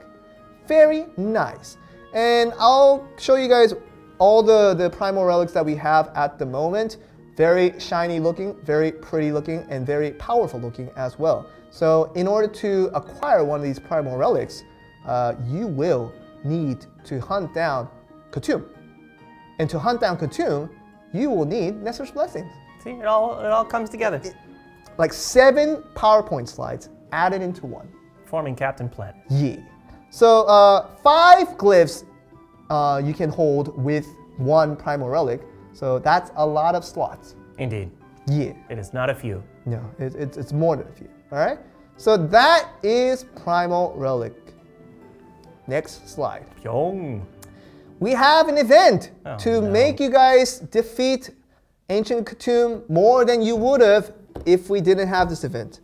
[SPEAKER 2] Very nice. And I'll show you guys all the, the primal relics that we have at the moment. Very shiny looking, very pretty looking, and very powerful looking as well. So in order to acquire one of these primal relics, uh, you will need to hunt down Khatum. And to hunt down Khatum, you will need Nestor's Blessings.
[SPEAKER 1] See, it all it all comes together,
[SPEAKER 2] Like seven PowerPoint slides added into one.
[SPEAKER 1] forming Captain Planet.
[SPEAKER 2] Yeah. So uh, five glyphs uh, you can hold with one primal relic. So that's a lot of slots.
[SPEAKER 1] Indeed.
[SPEAKER 2] Yeah.
[SPEAKER 1] It is not a few.
[SPEAKER 2] No, it, it's it's more than a few. All right. So that is primal relic. Next slide.
[SPEAKER 1] Pyong.
[SPEAKER 2] We have an event
[SPEAKER 1] Oh,
[SPEAKER 2] to
[SPEAKER 1] no.
[SPEAKER 2] make you guys defeat Ancient Khatum more than you would have if we didn't have this event.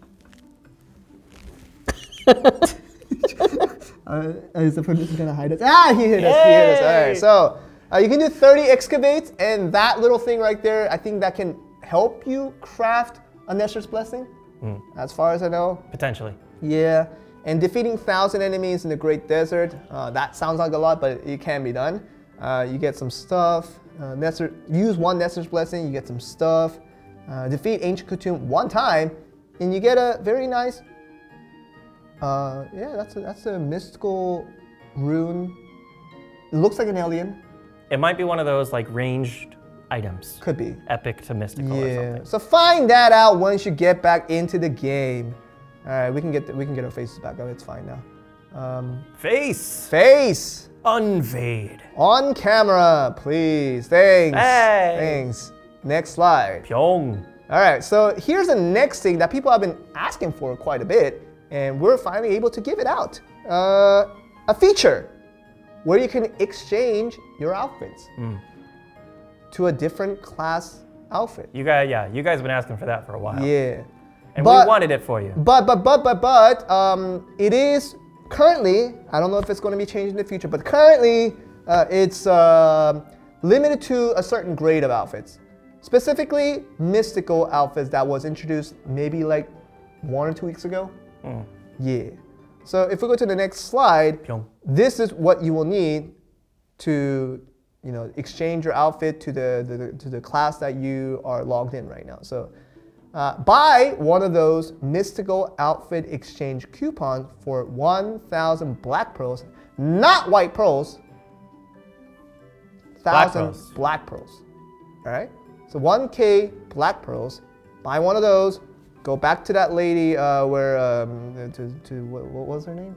[SPEAKER 2] [laughs] uh, is the producer gonna hide us? Ah, he hit us. He hit us. All right. So uh, you can do 30 excavates, and that little thing right there, I think that can help you craft a Nestor's Blessing.
[SPEAKER 1] Hmm.
[SPEAKER 2] As far as I know,
[SPEAKER 1] Potentially.
[SPEAKER 2] yeah, and defeating thousand enemies in the Great Desert. Uh, that sounds like a lot, but it can be done. Uh, you get some stuff. Uh, Nestor, use one Nestor's blessing. You get some stuff. Uh, defeat Ancient Khatum one time, and you get a very nice. Uh, yeah, that's a, that's a mystical rune. It looks like an alien.
[SPEAKER 1] It might be one of those like ranged items.
[SPEAKER 2] Could be.
[SPEAKER 1] Epic to mystical or
[SPEAKER 2] Yeah.
[SPEAKER 1] something.
[SPEAKER 2] So find that out once you get back into the game. All right, we can get the, we can get our faces back up. It's fine now. Um,
[SPEAKER 1] Face.
[SPEAKER 2] face.
[SPEAKER 1] Unvade.
[SPEAKER 2] On camera, please. Thanks.
[SPEAKER 1] Hey.
[SPEAKER 2] Thanks. Next slide.
[SPEAKER 1] Pyong.
[SPEAKER 2] All right, so here's the next thing that people have been asking for quite a bit, and we're finally able to give it out. Uh, a feature where you can exchange your outfits
[SPEAKER 1] Hmm.
[SPEAKER 2] to a different class outfit.
[SPEAKER 1] You guys, yeah, you guys have been asking for that for a while.
[SPEAKER 2] Yeah.
[SPEAKER 1] And
[SPEAKER 2] But-
[SPEAKER 1] we wanted it for you.
[SPEAKER 2] But but but but but um, it is currently. I don't know if it's going to be changed in the future, but currently uh, it's uh, limited to a certain grade of outfits, specifically mystical outfits that was introduced maybe like one or two weeks ago.
[SPEAKER 1] Hmm.
[SPEAKER 2] Yeah. So if we go to the next slide,
[SPEAKER 1] Pyong.
[SPEAKER 2] this is what you will need to you know exchange your outfit to the, the, to the class that you are logged in right now. So uh, buy one of those mystical outfit exchange coupons for 1,000 black pearls, not white pearls.
[SPEAKER 1] Black
[SPEAKER 2] Thousand
[SPEAKER 1] pearls.
[SPEAKER 2] black pearls. All right. So 1K black pearls. Buy one of those. Go back to that lady uh, where um, to, to what, what was her name?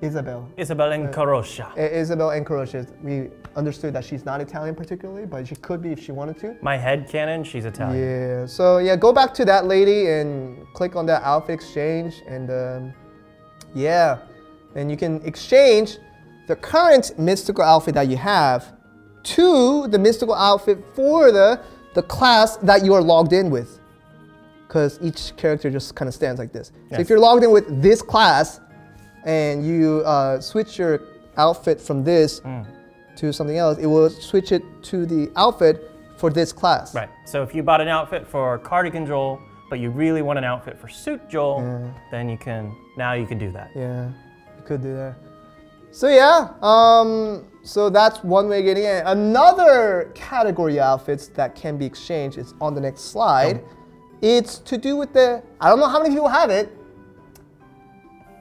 [SPEAKER 2] Isabel.
[SPEAKER 1] Isabel and Karosha.
[SPEAKER 2] I- Isabel Encarocious. We understood that she's not Italian particularly, but she could be if she wanted to.
[SPEAKER 1] My head canon, she's Italian.
[SPEAKER 2] Yeah. So yeah, go back to that lady and click on that outfit exchange, and um, yeah, and you can exchange the current mystical outfit that you have to the mystical outfit for the the class that you are logged in with. Because each character just kind of stands like this. So if you're logged in with this class, and you uh, switch your outfit from this
[SPEAKER 1] Hmm.
[SPEAKER 2] to something else, it will switch it to the outfit for this class.
[SPEAKER 1] Right. So if you bought an outfit for Cardigan Joel, but you really want an outfit for Suit Joel, then you can now you can do that.
[SPEAKER 2] Yeah, you could do that. So yeah, um, so that's one way of getting it. Another category of outfits that can be exchanged is on the next slide. It's to do with the. I don't know how many people have it.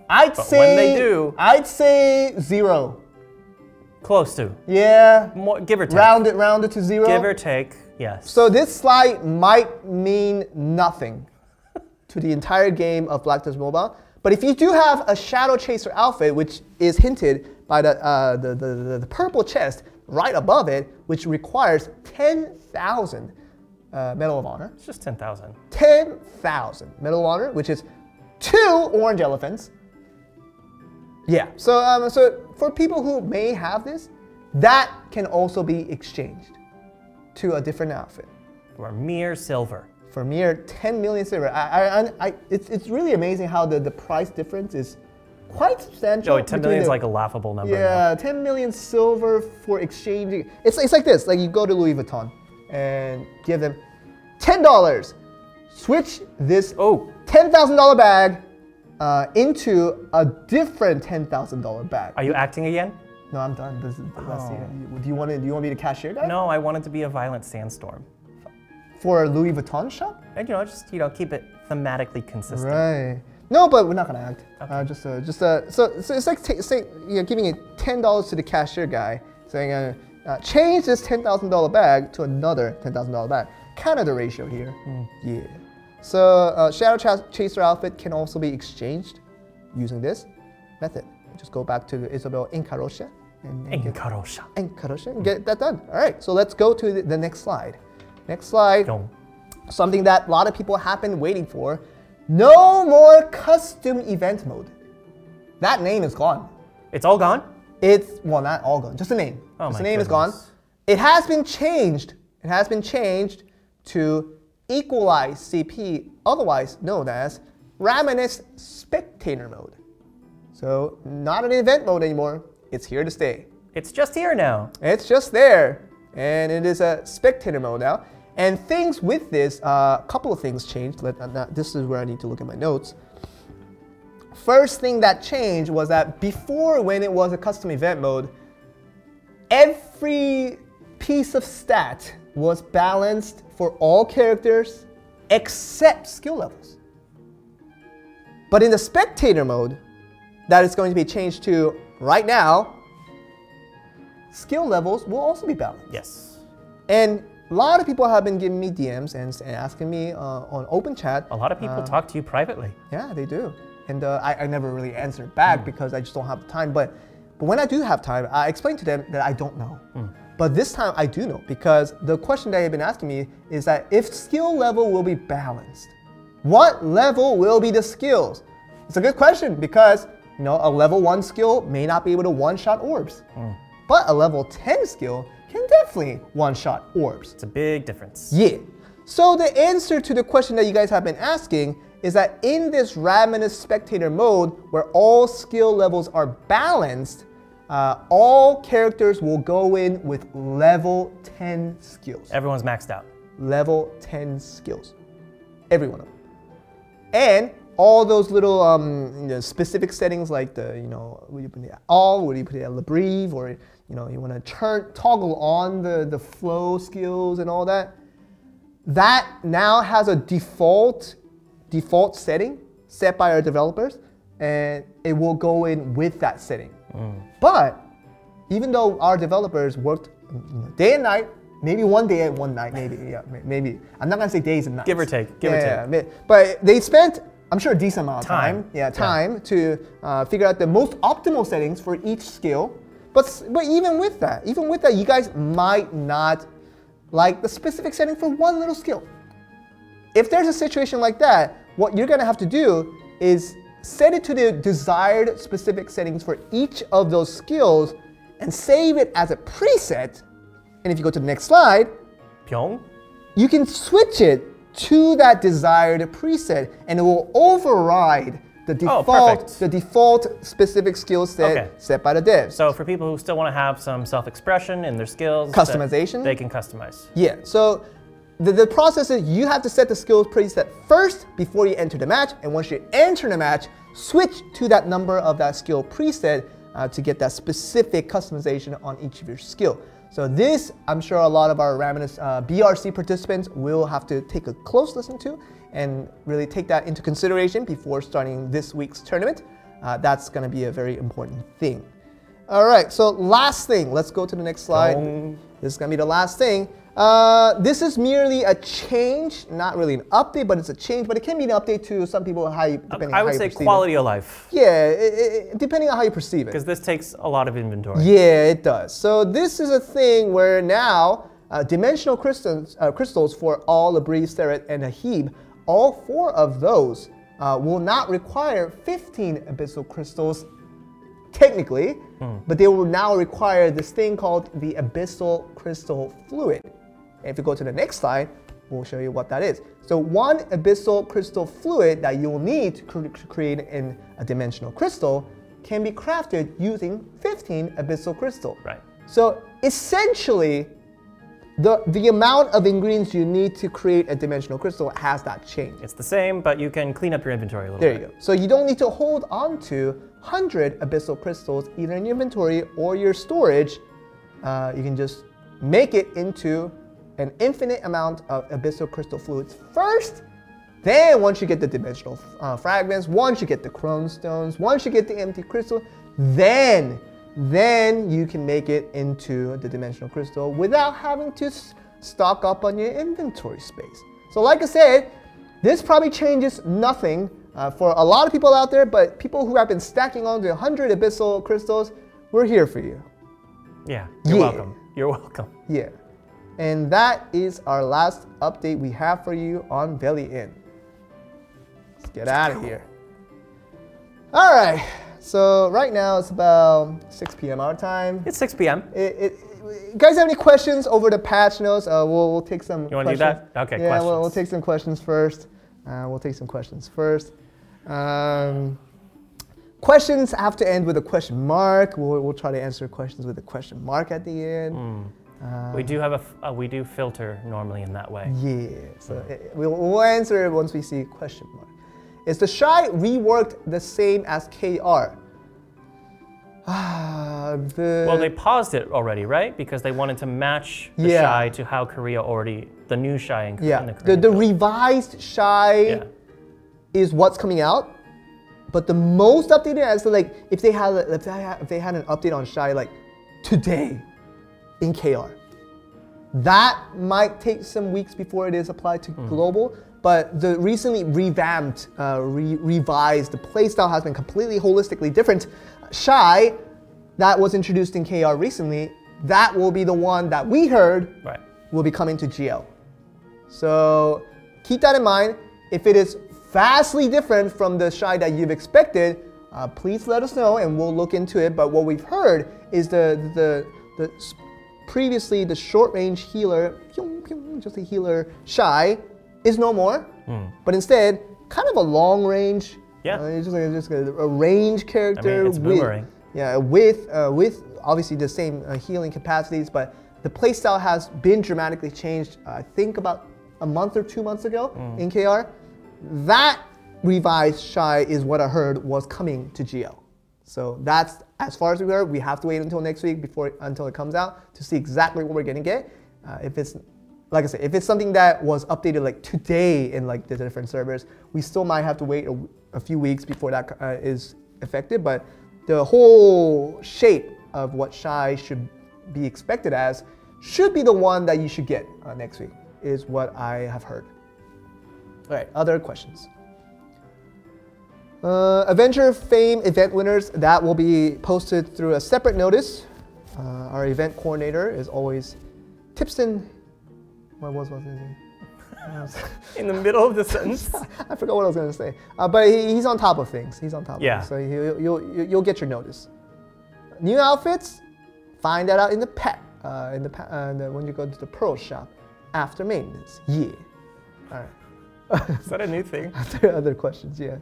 [SPEAKER 2] I'd
[SPEAKER 1] But
[SPEAKER 2] say
[SPEAKER 1] when they do-
[SPEAKER 2] I'd say zero.
[SPEAKER 1] Close to.
[SPEAKER 2] Yeah,
[SPEAKER 1] More, give or take.
[SPEAKER 2] round it, round it to zero.
[SPEAKER 1] Give or take. Yes.
[SPEAKER 2] So this slide might mean nothing [laughs] to the entire game of Black Desert Mobile. But if you do have a Shadow Chaser outfit, which is hinted by the, uh, the, the, the, the purple chest right above it, which requires 10,000 uh, Medal of Honor.
[SPEAKER 1] it's just 10,000.
[SPEAKER 2] 10,000 Medal of Honor, which is two orange elephants. Yeah, so, um, so for people who may have this, that can also be exchanged to a different outfit
[SPEAKER 1] For mere silver.
[SPEAKER 2] For mere 10 million silver. I, I, I, it's, it's really amazing how the, the price difference is quite substantial.
[SPEAKER 1] Oh, 10
[SPEAKER 2] between
[SPEAKER 1] is like a laughable number. now.
[SPEAKER 2] yeah, 10 million silver for exchanging. It's, it's like this like you go to Louis Vuitton and give them $10. Switch this
[SPEAKER 1] Oh,
[SPEAKER 2] $10,000 bag uh, into a different $10,000 bag.
[SPEAKER 1] are you acting again?
[SPEAKER 2] no, I'm done. This is,
[SPEAKER 1] Oh.
[SPEAKER 2] do you want to? Do you want me to cashier guy
[SPEAKER 1] No, I want it to be a violent sandstorm.
[SPEAKER 2] For a Louis Vuitton shop?
[SPEAKER 1] And you know, just you know, keep it thematically consistent.
[SPEAKER 2] Right. No, but we're not gonna act. Uh, just, uh, just, uh, so, so it's like say, you know, giving it ten dollars to the cashier guy, saying, uh, uh, change this ten thousand dollar bag to another ten thousand dollar bag. Kind of the ratio here. Yeah. So uh, Shadow Ch- Chaser outfit can also be exchanged using this method. just go back to Isabel Encarocha and, and get. Encarocha and get that done. All right, so let's go to the, the next slide. Next slide something that a lot of people have been waiting for. No more custom event mode. That name is gone.
[SPEAKER 1] It's all gone?
[SPEAKER 2] It's well, not all gone. Just the name.
[SPEAKER 1] Oh
[SPEAKER 2] just the name is gone. It has been changed. It has been changed to equalize CP, otherwise known as Raminus spectator mode. So not an event mode anymore. It's here to stay.
[SPEAKER 1] It's just here now.
[SPEAKER 2] It's just there, and it is a spectator mode now. And things with this, a couple of things changed. Let, uh, this is where I need to look at my notes. First thing that changed was that before, when it was a custom event mode, every piece of stat was balanced for all characters except skill levels. But in the spectator mode, that is going to be changed to right now, skill levels will also be balanced.
[SPEAKER 1] Yes.
[SPEAKER 2] And a lot of people have been giving me DMs and, and asking me uh, on open chat.
[SPEAKER 1] A lot of people talk to you privately.
[SPEAKER 2] Yeah, they do. And uh, I, I never really answered back because I just don't have the time. But, but when I do have time, I explain to them that I don't know. But this time I do know because the question that they've been asking me is that if skill level will be balanced, what level will be the skills? It's a good question because you know a level one skill may not be able to one-shot orbs, but a level 10 skill can definitely one-shot orbs.
[SPEAKER 1] It's a big difference.
[SPEAKER 2] Yeah. So the answer to the question that you guys have been asking is that in this Raminus spectator mode, where all skill levels are balanced, uh, all characters will go in with level 10 skills.
[SPEAKER 1] Everyone's maxed out.
[SPEAKER 2] Level 10 skills. Every one of them. And all those little um, you know, specific settings like the, you know, where you put it all, you put it at Lebreve, or you know, you want to turn toggle on the, the flow skills and all that that now has a default default setting set by our developers and it will go in with that setting but even though our developers worked day and night maybe one day and one night maybe [laughs] yeah maybe i'm not going to say days and nights
[SPEAKER 1] Give or take, give or
[SPEAKER 2] yeah, yeah, but they spent i'm sure a decent amount of time,
[SPEAKER 1] Time.
[SPEAKER 2] yeah
[SPEAKER 1] Yeah.
[SPEAKER 2] time to uh, figure out the most optimal settings for each skill but but even with that even with that you guys might not like the specific setting for one little skill if there's a situation like that, what you're gonna have to do is set it to the desired specific settings for each of those skills and save it as a preset. And if you go to the next slide,
[SPEAKER 1] Pyong?
[SPEAKER 2] you can switch it to that desired preset and it will override the
[SPEAKER 1] Oh,
[SPEAKER 2] default,
[SPEAKER 1] perfect.
[SPEAKER 2] the default specific skill set
[SPEAKER 1] Okay.
[SPEAKER 2] set by the devs.
[SPEAKER 1] So for people who still want to have some self-expression in their skills,
[SPEAKER 2] Customization?
[SPEAKER 1] they can customize.
[SPEAKER 2] Yeah, so the, the process is you have to set the skills preset first before you enter the match, and once you enter the match, switch to that number of that skill preset uh, to get that specific customization on each of your skill. So this, I'm sure a lot of our Raminus uh, BRC participants will have to take a close listen to and really take that into consideration before starting this week's tournament. Uh, that's going to be a very important thing. All right, so last thing, let's go to the next slide.
[SPEAKER 1] Dong.
[SPEAKER 2] This is gonna be the last thing. Uh, this is merely a change, not really an update, but it's a change. But it can be an update to some people how you, depending
[SPEAKER 1] I
[SPEAKER 2] on
[SPEAKER 1] would say quality of life,
[SPEAKER 2] Yeah, it, it- depending on how you perceive it.
[SPEAKER 1] because this takes a lot of inventory.
[SPEAKER 2] Yeah, it does. So this is a thing where now uh, dimensional crystals, uh, crystals for all Labrie, Serret, and Ahib, all four of those uh, will not require 15 abyssal crystals technically, but they will now require this thing called the abyssal crystal fluid. And if you go to the next slide, we'll show you what that is. So one abyssal crystal fluid that you will need to cre- create in a dimensional crystal can be crafted using 15 abyssal crystal.
[SPEAKER 1] Right.
[SPEAKER 2] So essentially, the, the amount of ingredients you need to create a dimensional crystal has not changed.
[SPEAKER 1] It's the same, but you can clean up your inventory a little bit.
[SPEAKER 2] There you go. So you don't need to hold on to 100 abyssal crystals either in your inventory or your storage. Uh, you can just make it into an infinite amount of abyssal crystal fluids first. Then once you get the dimensional uh, fragments, once you get the crone stones, once you get the empty crystal, then then you can make it into the dimensional crystal without having to stock up on your inventory space. So like I said, this probably changes nothing Uh, for a lot of people out there, but people who have been stacking on to 100 abyssal crystals, we're here for you.
[SPEAKER 1] Yeah, you're
[SPEAKER 2] Yeah.
[SPEAKER 1] welcome. You're welcome.
[SPEAKER 2] Yeah. And that is our last update we have for you on Velia Inn. Let's get out of here. All right. So right now it's about 6 p.m. our time.
[SPEAKER 1] It's 6 p.m.
[SPEAKER 2] It, it, you guys have any questions over the patch notes? Uh, we'll, we'll take some.
[SPEAKER 1] You wanna do
[SPEAKER 2] questions.
[SPEAKER 1] that? Okay,
[SPEAKER 2] Yeah, we'll, we'll take some questions first. Uh, we'll take some questions first. Um, questions have to end with a question mark. We'll, we'll try to answer questions with a question mark at the end.
[SPEAKER 1] Hmm. we do have a, f- uh, we do filter normally in that way.
[SPEAKER 2] Yeah, so it- we'll, we'll answer it once we see question mark. Is the Shai reworked the same as KR? [sighs] The
[SPEAKER 1] Well, they paused it already, right? Because they wanted to match the
[SPEAKER 2] Yeah.
[SPEAKER 1] Shai to how Korea already, the new Shai in,
[SPEAKER 2] yeah
[SPEAKER 1] in the
[SPEAKER 2] the,
[SPEAKER 1] Korean
[SPEAKER 2] the revised Shai
[SPEAKER 1] Yeah.
[SPEAKER 2] is what's coming out, but the most updated as like if they had if they had, if they had an update on Shai like today in KR, that might take some weeks before it is applied to mm. global. But the recently revamped, uh, re- revised, the playstyle has been completely holistically different. Shai, that was introduced in KR recently, that will be the one that we heard
[SPEAKER 1] Right.
[SPEAKER 2] will be coming to GL. So keep that in mind. If it is vastly different from the Shai that you've expected, uh, please let us know and we'll look into it. But what we've heard is the the the previously the short range healer, just a healer Shai, is no more. But instead, kind of a long range.
[SPEAKER 1] Yeah.
[SPEAKER 2] uh, just like just a, a range character.
[SPEAKER 1] I mean, it's
[SPEAKER 2] with-
[SPEAKER 1] boomerang.
[SPEAKER 2] yeah, with uh, with obviously the same uh, healing capacities, but the playstyle has been dramatically changed. uh, I think about a month or two months ago
[SPEAKER 1] Mm.
[SPEAKER 2] in KR. That revised Shai is what I heard was coming to GL. So that's as far as we heard. We have to wait until next week before until it comes out to see exactly what we're gonna get. Uh, if it's like I said, if it's something that was updated like today in like the different servers, we still might have to wait a, a few weeks before that uh, is effective. But the whole shape of what Shai should be expected as should be the one that you should get uh, next week, is what I have heard. All right, other questions. Uh, Avenger Fame event winners, that will be posted through a separate notice. Uh, our event coordinator is always Tipston. What was what [laughs] was his name? Uh,
[SPEAKER 1] In the middle of the sentence. [laughs]
[SPEAKER 2] I forgot what I was going to say. Uh, but he, he's on top of things. He's on top
[SPEAKER 1] Yeah.
[SPEAKER 2] of things. So you'll, you'll, you'll get your notice. New outfits, find that out in the pet, uh, in the, uh, the when you go to the Pearl shop after maintenance. Yeah. All right. [laughs]
[SPEAKER 1] Is that a new thing?
[SPEAKER 2] Other, other questions, yeah.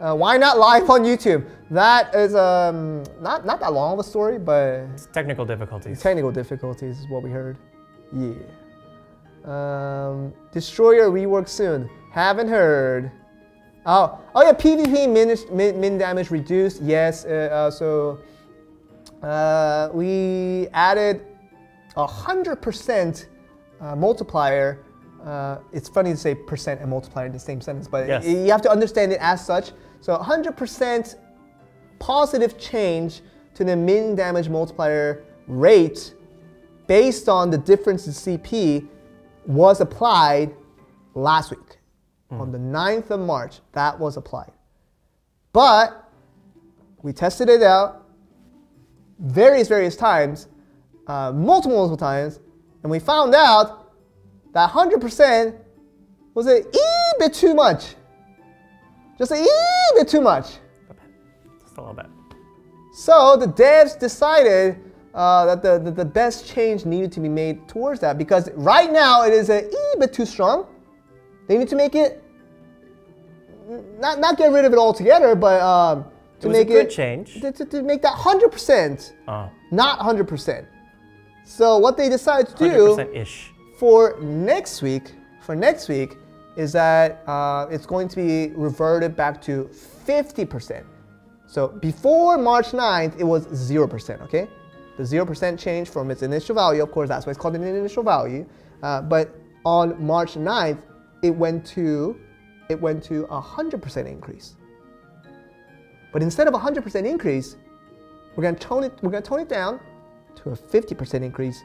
[SPEAKER 2] Uh, why not live on YouTube? That is um, not, not that long of a story, but
[SPEAKER 1] It's technical difficulties.
[SPEAKER 2] technical difficulties is what we heard. Yeah. Um, Destroyer rework soon. Haven't heard. Oh, oh yeah, PvP min, min, min damage reduced. Yes. Uh, uh, so uh, we added a hundred percent uh, multiplier. Uh, it's funny to say percent and multiplier in the same sentence, but
[SPEAKER 1] Yes.
[SPEAKER 2] you have to understand it as such. So 100% positive change to the min damage multiplier rate based on the difference in CP was applied last week. On the 9th of March, that was applied. But we tested it out various, various times, uh, multiple, multiple times, and we found out that 100% was a ee bit too much. Just a ee bit too much.
[SPEAKER 1] Just a little bit.
[SPEAKER 2] So the devs decided uh, that the, the, the best change needed to be made towards that because right now it is a ee bit too strong. They need to make it not not get rid of it altogether, but um,
[SPEAKER 1] It
[SPEAKER 2] to
[SPEAKER 1] a
[SPEAKER 2] make
[SPEAKER 1] good
[SPEAKER 2] it
[SPEAKER 1] change.
[SPEAKER 2] To, to, to make that hundred percent,
[SPEAKER 1] Oh,
[SPEAKER 2] not hundred percent. So what they decided to do
[SPEAKER 1] 100%-ish.
[SPEAKER 2] for next week, for next week, is that uh, it's going to be reverted back to 50%. So before March 9th, it was 0%, okay? The 0% change from its initial value, of course, that's why it's called an initial value. Uh, but on March 9th, it went to it went to a 100% increase. But instead of a 100% increase, we're going to tone it we're going to tone it down to a 50% increase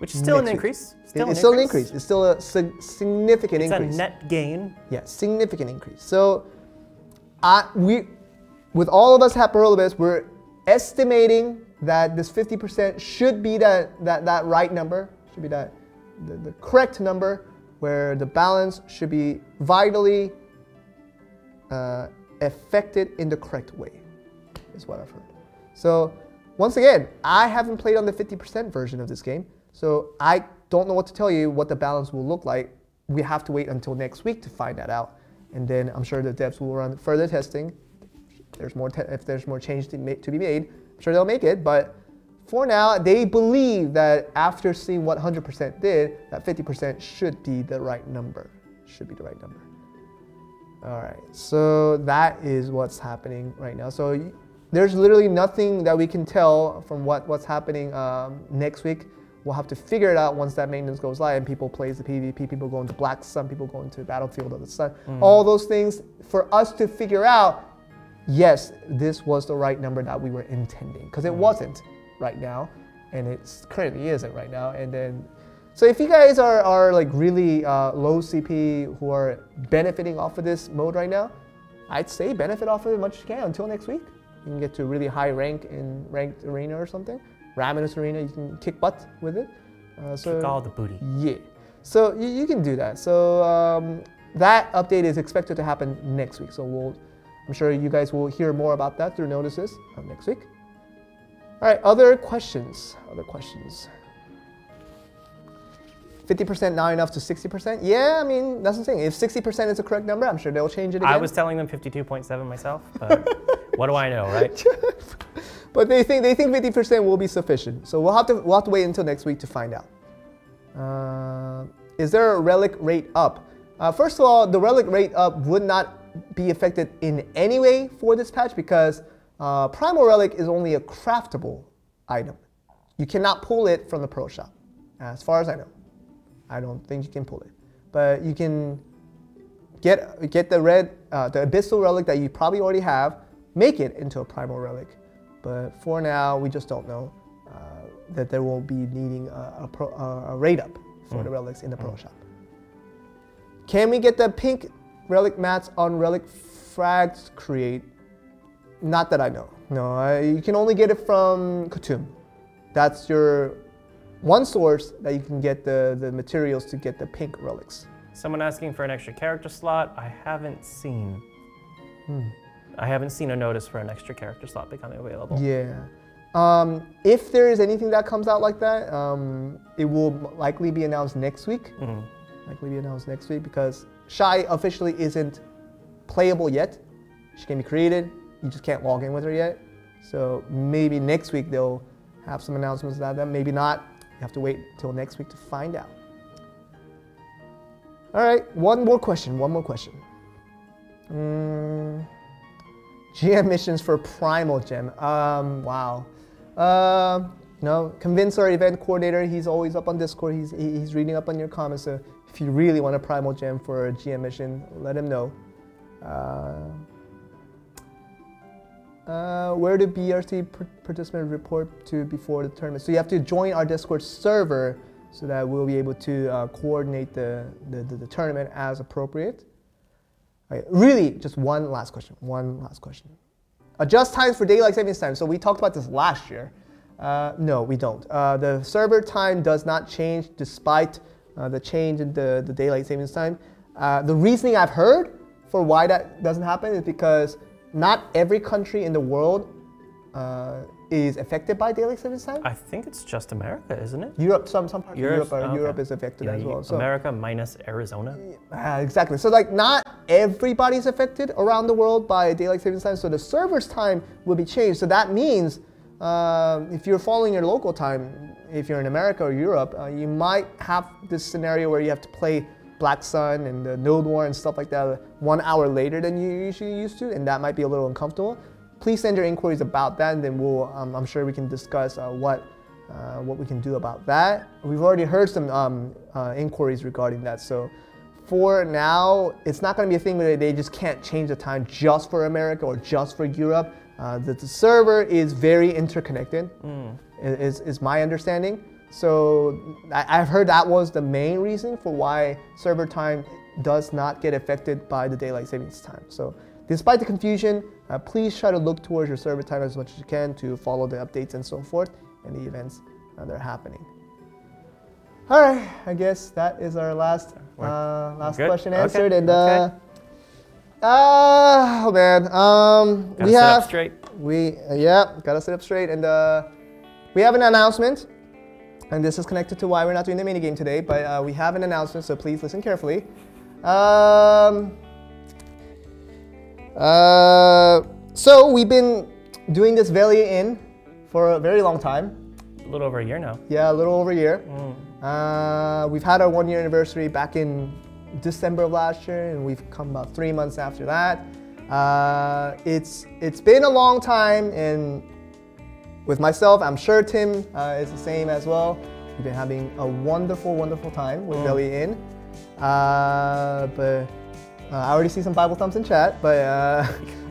[SPEAKER 1] Which is still an increase.
[SPEAKER 2] It-
[SPEAKER 1] Still
[SPEAKER 2] it's still an increase. It's still a sig- significant
[SPEAKER 1] It's
[SPEAKER 2] increase.
[SPEAKER 1] a net gain.
[SPEAKER 2] yeah, significant increase. So I, we, with all of us at Pearl Abyss, we're estimating that this 50% should be that, that, that right number, should be that the, the correct number where the balance should be vitally uh, affected in the correct way, is what I've heard. So once again, I haven't played on the 50% version of this game, so I don't know what to tell you what the balance will look like. We have to wait until next week to find that out. And then I'm sure the devs will run further testing. There's more if there's more change to, to be made, I'm sure they'll make it. But for now, they believe that after seeing what 100% did, that 50% should be the right number. Should be the right number. All right, so that is what's happening right now. So there's literally nothing that we can tell from what, what's happening um, next week. We'll have to figure it out once that maintenance goes live and people plays the PvP, people go into Black Sun, people go into Battlefield of the Sun. Mm. All those things for us to figure out, yes, this was the right number that we were intending. Because it mm. wasn't right now, and it currently isn't right now. And then, so if you guys are, are like really uh, low CP who are benefiting off of this mode right now, I'd say benefit off of it as much as you can until next week. You can get to a really high rank in ranked arena or something. Ravenous Arena, you can kick butt with it.
[SPEAKER 1] Uh, so kick all the booty.
[SPEAKER 2] Yeah. So you, you can do that. So um, that update is expected to happen next week. So we'll, I'm sure you guys will hear more about that through notices next week. All right, other questions. Other questions. 50% not enough to 60%? Yeah, I mean, that's the thing. If 60% is the correct number, I'm sure they'll change it again. I
[SPEAKER 1] was telling them 52.7 myself, but [laughs] what do I know, right? [laughs]
[SPEAKER 2] but they think they think 50% will be sufficient. So we'll have to we'll have to wait until next week to find out. Uh, is there a relic rate up? Uh, first of all, the relic rate up would not be affected in any way for this patch because uh, Primal Relic is only a craftable item. You cannot pull it from the Pearl Shop, as far as I know. I don't think you can pull it. But you can get, get the red, uh, the Abyssal Relic that you probably already have, make it into a Primal Relic. But for now, we just don't know uh, that there will be needing a, a, pro, a rate up for mm. the relics in the Pearl mm. Shop. Can we get the pink relic mats on relic frags create? Not that I know. No, I, you can only get it from Khatum. That's your one source that you can get the, the materials to get the pink relics.
[SPEAKER 1] Someone asking for an extra character slot, I haven't seen. Hmm. I haven't seen a notice for an extra character slot becoming available.
[SPEAKER 2] Yeah. Um, if there is anything that comes out like that, um, it will likely be announced next week. Mm-hmm. Likely be announced next week because Shai officially isn't playable yet. She can be created. You just can't log in with her yet. So maybe next week they'll have some announcements about that. Maybe not. You have to wait till next week to find out. All right, one more question, one more question. Mm, GM missions for Primal Gem. Um, wow. Uh, no, convince our event coordinator. He's always up on Discord. He's, he's reading up on your comments. So if you really want a Primal Gem for a GM mission, let him know. Uh, uh, where do BRC participants report to before the tournament? So you have to join our Discord server so that we'll be able to uh, coordinate the, the, the, the, tournament as appropriate. Okay, really, just one last question. One last question. Adjust times for daylight savings time. So we talked about this last year. Uh, no, we don't. Uh, the server time does not change despite uh, the change in the, the daylight savings time. Uh, the reasoning I've heard for why that doesn't happen is because not every country in the world uh, is affected by daylight savings time.
[SPEAKER 1] I think it's just America, isn't it?
[SPEAKER 2] Europe, some some parts of Europe, are, okay. Europe is affected yeah, as well.
[SPEAKER 1] So, America minus Arizona.
[SPEAKER 2] Uh, exactly. So like not everybody's affected around the world by daylight savings time. So the server's time will be changed. So that means uh, if you're following your local time, if you're in America or Europe, uh, you might have this scenario where you have to play Black Sun and the Node War and stuff like that one hour later than you usually used to, and that might be a little uncomfortable. Please send your inquiries about that, and then we'll, um, I'm sure we can discuss uh, what, uh, what we can do about that. We've already heard some um, uh, inquiries regarding that, so for now, it's not going to be a thing where they just can't change the time just for America or just for Europe. Uh, the, the, server is very interconnected, mm. is, is my understanding. So I've heard that was the main reason for why server time does not get affected by the daylight savings time. So despite the confusion, uh, please try to look towards your server time as much as you can to follow the updates and so forth and the events uh, that are happening. All right, I guess that is our last uh, last
[SPEAKER 1] good?
[SPEAKER 2] question
[SPEAKER 1] Okay,
[SPEAKER 2] answered. And
[SPEAKER 1] okay.
[SPEAKER 2] Uh, uh, oh man, um,
[SPEAKER 1] Gotta
[SPEAKER 2] we
[SPEAKER 1] sit
[SPEAKER 2] have
[SPEAKER 1] up straight.
[SPEAKER 2] we uh, yeah gotta sit up straight and uh, we have an announcement. And this is connected to why we're not doing the mini game today, but uh, we have an announcement, so please listen carefully. Um, uh, so we've been doing this Velia Inn for a very long time.
[SPEAKER 1] A little over a year now.
[SPEAKER 2] Yeah, a little over a year.
[SPEAKER 1] Mm.
[SPEAKER 2] Uh, we've had our one year anniversary back in December of last year, and we've come about three months after that. Uh, it's it's been a long time, and with myself, I'm sure Tim uh, is the same as well. We've been having a wonderful, wonderful time with
[SPEAKER 1] Mm.
[SPEAKER 2] Velia Inn. Uh, but uh, I already see some BibleThumps in chat, but. Uh,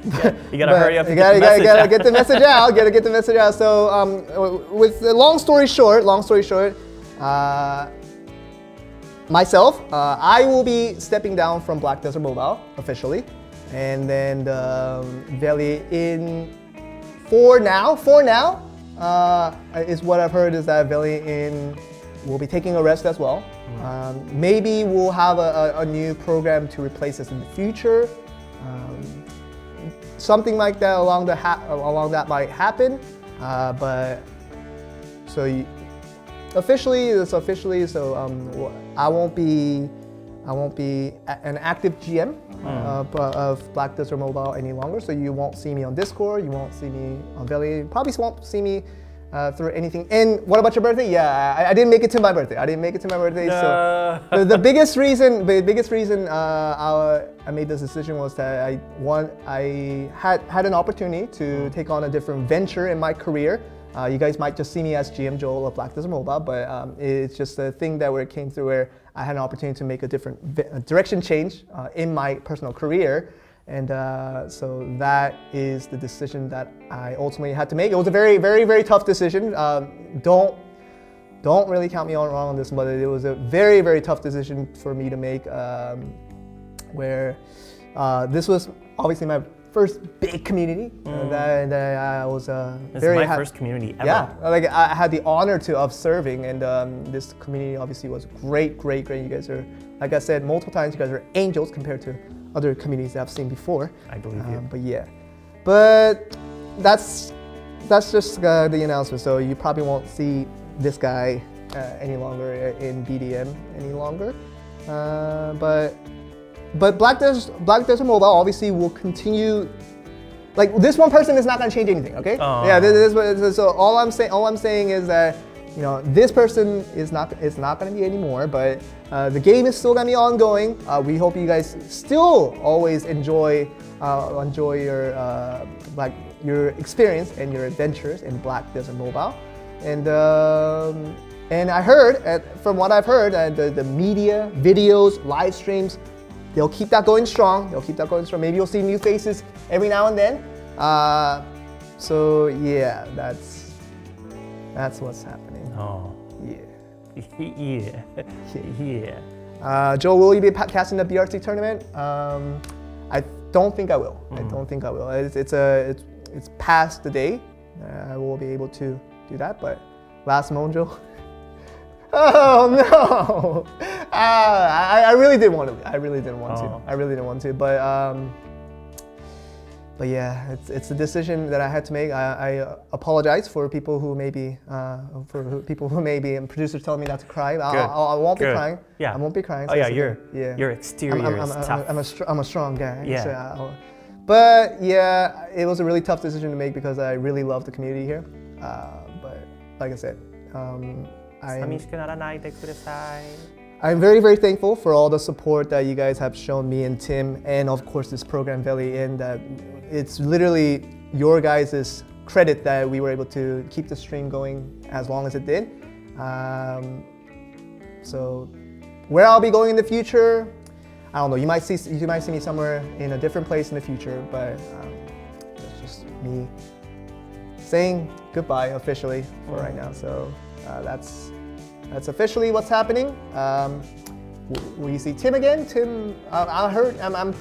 [SPEAKER 2] [laughs]
[SPEAKER 1] You gotta hurry up
[SPEAKER 2] You gotta,
[SPEAKER 1] get the
[SPEAKER 2] gotta,
[SPEAKER 1] message
[SPEAKER 2] gotta
[SPEAKER 1] out.
[SPEAKER 2] get the message out. Gotta get the message out. So, um, [laughs] with the long story short, long story short, uh, myself, uh, I will be stepping down from Black Desert Mobile officially, and then um, Velia Inn for now, for now, uh, is what I've heard is that Velia Inn will be taking a rest as well. Um, maybe we'll have a, a, a new program to replace us in the future. Um, something like that along the ha- along that might happen, uh, but so you, officially it's officially so um, I won't be I won't be an active GM uh, of Black Desert Mobile any longer. So you won't see me on Discord. You won't see me on Velia. You probably won't see me. Uh, through anything. And what about your birthday? Yeah, I, I didn't make it to my birthday. I didn't make it to my birthday. So [laughs] the, the biggest reason, the biggest reason uh, I, I made this decision was that I one I had had an opportunity to take on a different venture in my career. Uh, you guys might just see me as GM Joel of Black Desert Mobile, but um, it's just a thing that where it came through where I had an opportunity to make a different direction change uh, in my personal career. And uh, so that is the decision that I ultimately had to make. It was a very, very, very tough decision. Um, don't don't really count me on wrong on this, but it was a very, very tough decision for me to make. Um, where uh, this was obviously my first big community uh, that, that I was uh,
[SPEAKER 1] This
[SPEAKER 2] very
[SPEAKER 1] my first community ever.
[SPEAKER 2] yeah, like I had the honor to of serving, and um, this community obviously was great, great, great. You guys are, like I said multiple times, you guys are angels compared to other communities that I've seen before.
[SPEAKER 1] I believe you.
[SPEAKER 2] Um, but yeah, but that's that's just uh, the announcement. So you probably won't see this guy uh, any longer in BDM any longer. Uh, but but Black Desert Black Desert Mobile obviously will continue. Like this one person is not going to change anything. Okay.
[SPEAKER 1] Aw.
[SPEAKER 2] Yeah. This, this, so all I'm saying all I'm saying is that you know this person is not is not going to be anymore. But uh, the game is still going to be ongoing. Uh, we hope you guys still always enjoy uh, enjoy your uh, like your experience and your adventures in Black Desert Mobile. And um, and I heard, from what I've heard, uh, the, the media, videos, live streams, they'll keep that going strong. They'll keep that going strong. Maybe you'll see new faces every now and then. Uh, so yeah, that's that's what's happening.
[SPEAKER 1] Oh.
[SPEAKER 2] Yeah. [laughs]
[SPEAKER 1] yeah. yeah.
[SPEAKER 2] Uh, Joe, will you be casting the BRC tournament? Um, I don't think I will. I don't think I will. It's, it's a it's, it's past the day. Uh, I will be able to do that, but last Mojo. [laughs] oh no! Uh, [laughs] I, I really didn't want to. I really didn't want
[SPEAKER 1] Oh.
[SPEAKER 2] to. I really didn't want to. But um, but yeah, it's, it's a decision that I had to make. I, I uh, apologize for people who may be, uh, for who, people who may be, and producers telling me not to cry. I,
[SPEAKER 1] Good.
[SPEAKER 2] I, I won't be crying.
[SPEAKER 1] Yeah.
[SPEAKER 2] I won't be crying.
[SPEAKER 1] Oh yeah, you're
[SPEAKER 2] yeah.
[SPEAKER 1] your exterior
[SPEAKER 2] I'm, I'm,
[SPEAKER 1] is
[SPEAKER 2] I'm,
[SPEAKER 1] tough.
[SPEAKER 2] I'm a, str- I'm a strong guy.
[SPEAKER 1] Yeah.
[SPEAKER 2] so I'll- but yeah, it was a really tough decision to make because I really love the community here. Uh, but like I said, um, I'm, very, very thankful for all the support that you guys have shown me and Tim, and of course this program Velia Inn. That it's literally your guys' credit that we were able to keep the stream going as long as it did. Um, so, where I'll be going in the future, I don't know. You might see you might see me somewhere in a different place in the future, but um, that's just me saying goodbye officially for mm right now. So uh, that's that's officially what's happening. Um, w- will you see Tim again? Tim, uh, I heard. I'm, I'm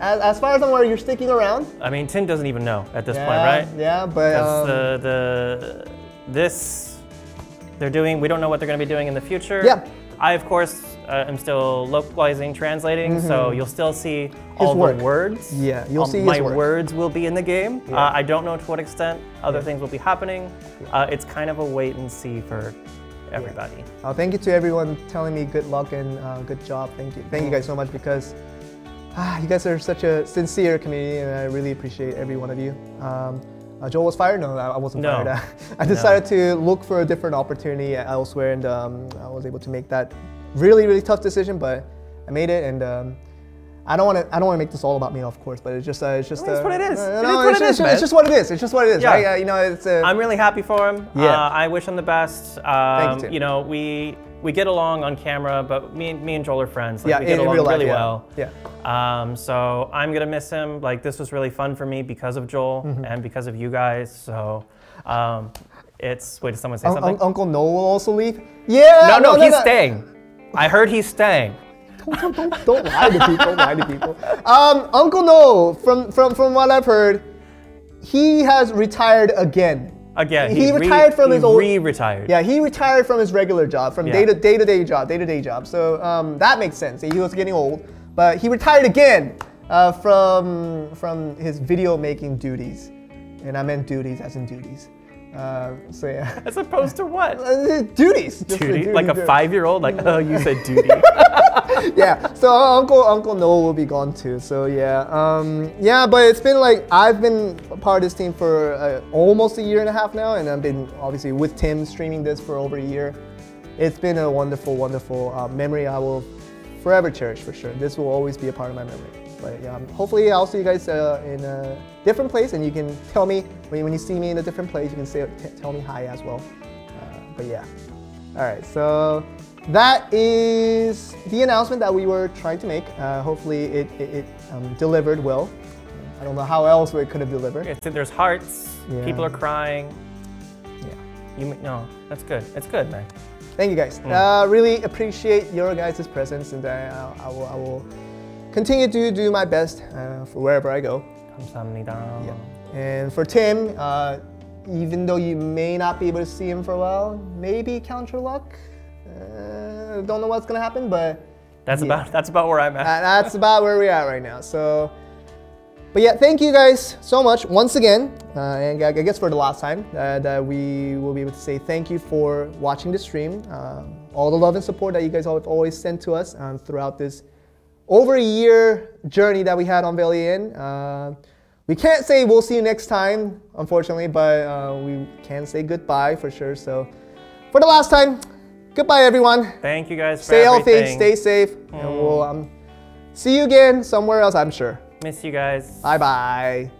[SPEAKER 2] as, as far as I'm aware, you're sticking around.
[SPEAKER 1] I mean, Tim doesn't even know at this
[SPEAKER 2] yeah,
[SPEAKER 1] point, right?
[SPEAKER 2] Yeah, but um,
[SPEAKER 1] the the this they're doing. We don't know what they're going to be doing in the future.
[SPEAKER 2] Yeah.
[SPEAKER 1] I of course uh, am still localizing, translating, so you'll still see all
[SPEAKER 2] work.
[SPEAKER 1] the words.
[SPEAKER 2] Yeah, you'll
[SPEAKER 1] Um,
[SPEAKER 2] see his
[SPEAKER 1] my
[SPEAKER 2] work.
[SPEAKER 1] words will be in the game.
[SPEAKER 2] Yeah.
[SPEAKER 1] Uh, I don't know to what extent other things will be happening. Uh, it's kind of a wait and see for everybody.
[SPEAKER 2] Uh, thank you to everyone telling me good luck and uh, good job. Thank you. Thank you guys so much because ah, you guys are such a sincere community and I really appreciate every one of you. Um, uh, Joel was fired? No, I wasn't
[SPEAKER 1] No.
[SPEAKER 2] fired. [laughs] I decided to look for a different opportunity elsewhere and um, I was able to make that really, really tough decision, but I made it and um, I don't want to. I don't want to make this all about me, of course, but it's just. Uh, it's just.
[SPEAKER 1] I mean, it's
[SPEAKER 2] uh,
[SPEAKER 1] what it is.
[SPEAKER 2] No,
[SPEAKER 1] It
[SPEAKER 2] no,
[SPEAKER 1] is what
[SPEAKER 2] it's,
[SPEAKER 1] it
[SPEAKER 2] just,
[SPEAKER 1] man.
[SPEAKER 2] it's just what it is. It's just what it is,
[SPEAKER 1] Yeah.
[SPEAKER 2] right? Uh, you know, it's. Uh,
[SPEAKER 1] I'm really happy for him.
[SPEAKER 2] Yeah.
[SPEAKER 1] Uh, I wish him the best. Um,
[SPEAKER 2] Thank you, Tim.
[SPEAKER 1] you know, we we get along on camera, but me and me and Joel are friends. Like,
[SPEAKER 2] yeah,
[SPEAKER 1] we get
[SPEAKER 2] in, in
[SPEAKER 1] along
[SPEAKER 2] real life,
[SPEAKER 1] really
[SPEAKER 2] yeah.
[SPEAKER 1] well.
[SPEAKER 2] Yeah.
[SPEAKER 1] Um, so I'm gonna miss him. Like this was really fun for me because of Joel
[SPEAKER 2] Mm-hmm.
[SPEAKER 1] and because of you guys. So um, it's wait, did someone say
[SPEAKER 2] Un-
[SPEAKER 1] something?
[SPEAKER 2] Un- Uncle Noel will also leave. Yeah.
[SPEAKER 1] no, no, he's staying. I heard he's staying.
[SPEAKER 2] Don't, don't, don't, lie to people. Don't lie to people. Um, Uncle No, from from from what I've heard, he has retired again.
[SPEAKER 1] Again,
[SPEAKER 2] He
[SPEAKER 1] re-
[SPEAKER 2] retired from
[SPEAKER 1] he
[SPEAKER 2] his old-
[SPEAKER 1] re-retired.
[SPEAKER 2] Yeah, he retired from his regular job, from
[SPEAKER 1] Yeah.
[SPEAKER 2] day to day to day job, day to day job. So um, that makes sense. He was getting old, but he retired again uh, from from his video making duties, and I meant duties as in duties. Uh, so yeah,
[SPEAKER 1] As opposed to what? [laughs]
[SPEAKER 2] Uh, duties.
[SPEAKER 1] Duty?
[SPEAKER 2] duty,
[SPEAKER 1] Like a five-year-old? Like, [laughs] oh, you said duty. [laughs]
[SPEAKER 2] yeah. So uh, Uncle Uncle Noel will be gone too. So yeah, um, yeah. But it's been like I've been part of this team for uh, almost a year and a half now, and I've been obviously with Tim streaming this for over a year. It's been a wonderful, wonderful uh, memory. I will forever cherish for sure. This will always be a part of my memory. But yeah, um, hopefully I'll see you guys uh, in a different place, and you can tell me when, when you see me in a different place. You can say tell me hi as well. Uh, but yeah. All right, so that is the announcement that we were trying to make. Uh, hopefully, it, it, it um, delivered well. I don't know how else we could have delivered.
[SPEAKER 1] It's, there's hearts.
[SPEAKER 2] Yeah.
[SPEAKER 1] People are crying.
[SPEAKER 2] Yeah.
[SPEAKER 1] You no, that's good. It's good, man.
[SPEAKER 2] Thank you guys. Uh, really appreciate your guys' presence, and uh, I, will, I will continue to do my best uh, for wherever I go.
[SPEAKER 1] 감사합니다.
[SPEAKER 2] Yeah. And for Tim, uh, even though you may not be able to see him for a while, maybe count your luck. Uh, don't know what's gonna happen, but
[SPEAKER 1] That's
[SPEAKER 2] Yeah.
[SPEAKER 1] about that's about where I'm at.
[SPEAKER 2] Uh, that's about where we're at right now. So, but yeah, thank you guys so much once again, uh, and I I guess for the last time uh, that we will be able to say thank you for watching the stream, um, all the love and support that you guys have always sent to us um, throughout this over a year journey that we had on Velia Inn. Uh, we can't say we'll see you next time, unfortunately, but uh, we can say goodbye for sure. So, for the last time, goodbye, everyone.
[SPEAKER 1] Thank you guys for
[SPEAKER 2] Stay healthy,
[SPEAKER 1] everything.
[SPEAKER 2] stay safe, and we'll um, see you again somewhere else, I'm sure.
[SPEAKER 1] Miss you guys.
[SPEAKER 2] Bye bye.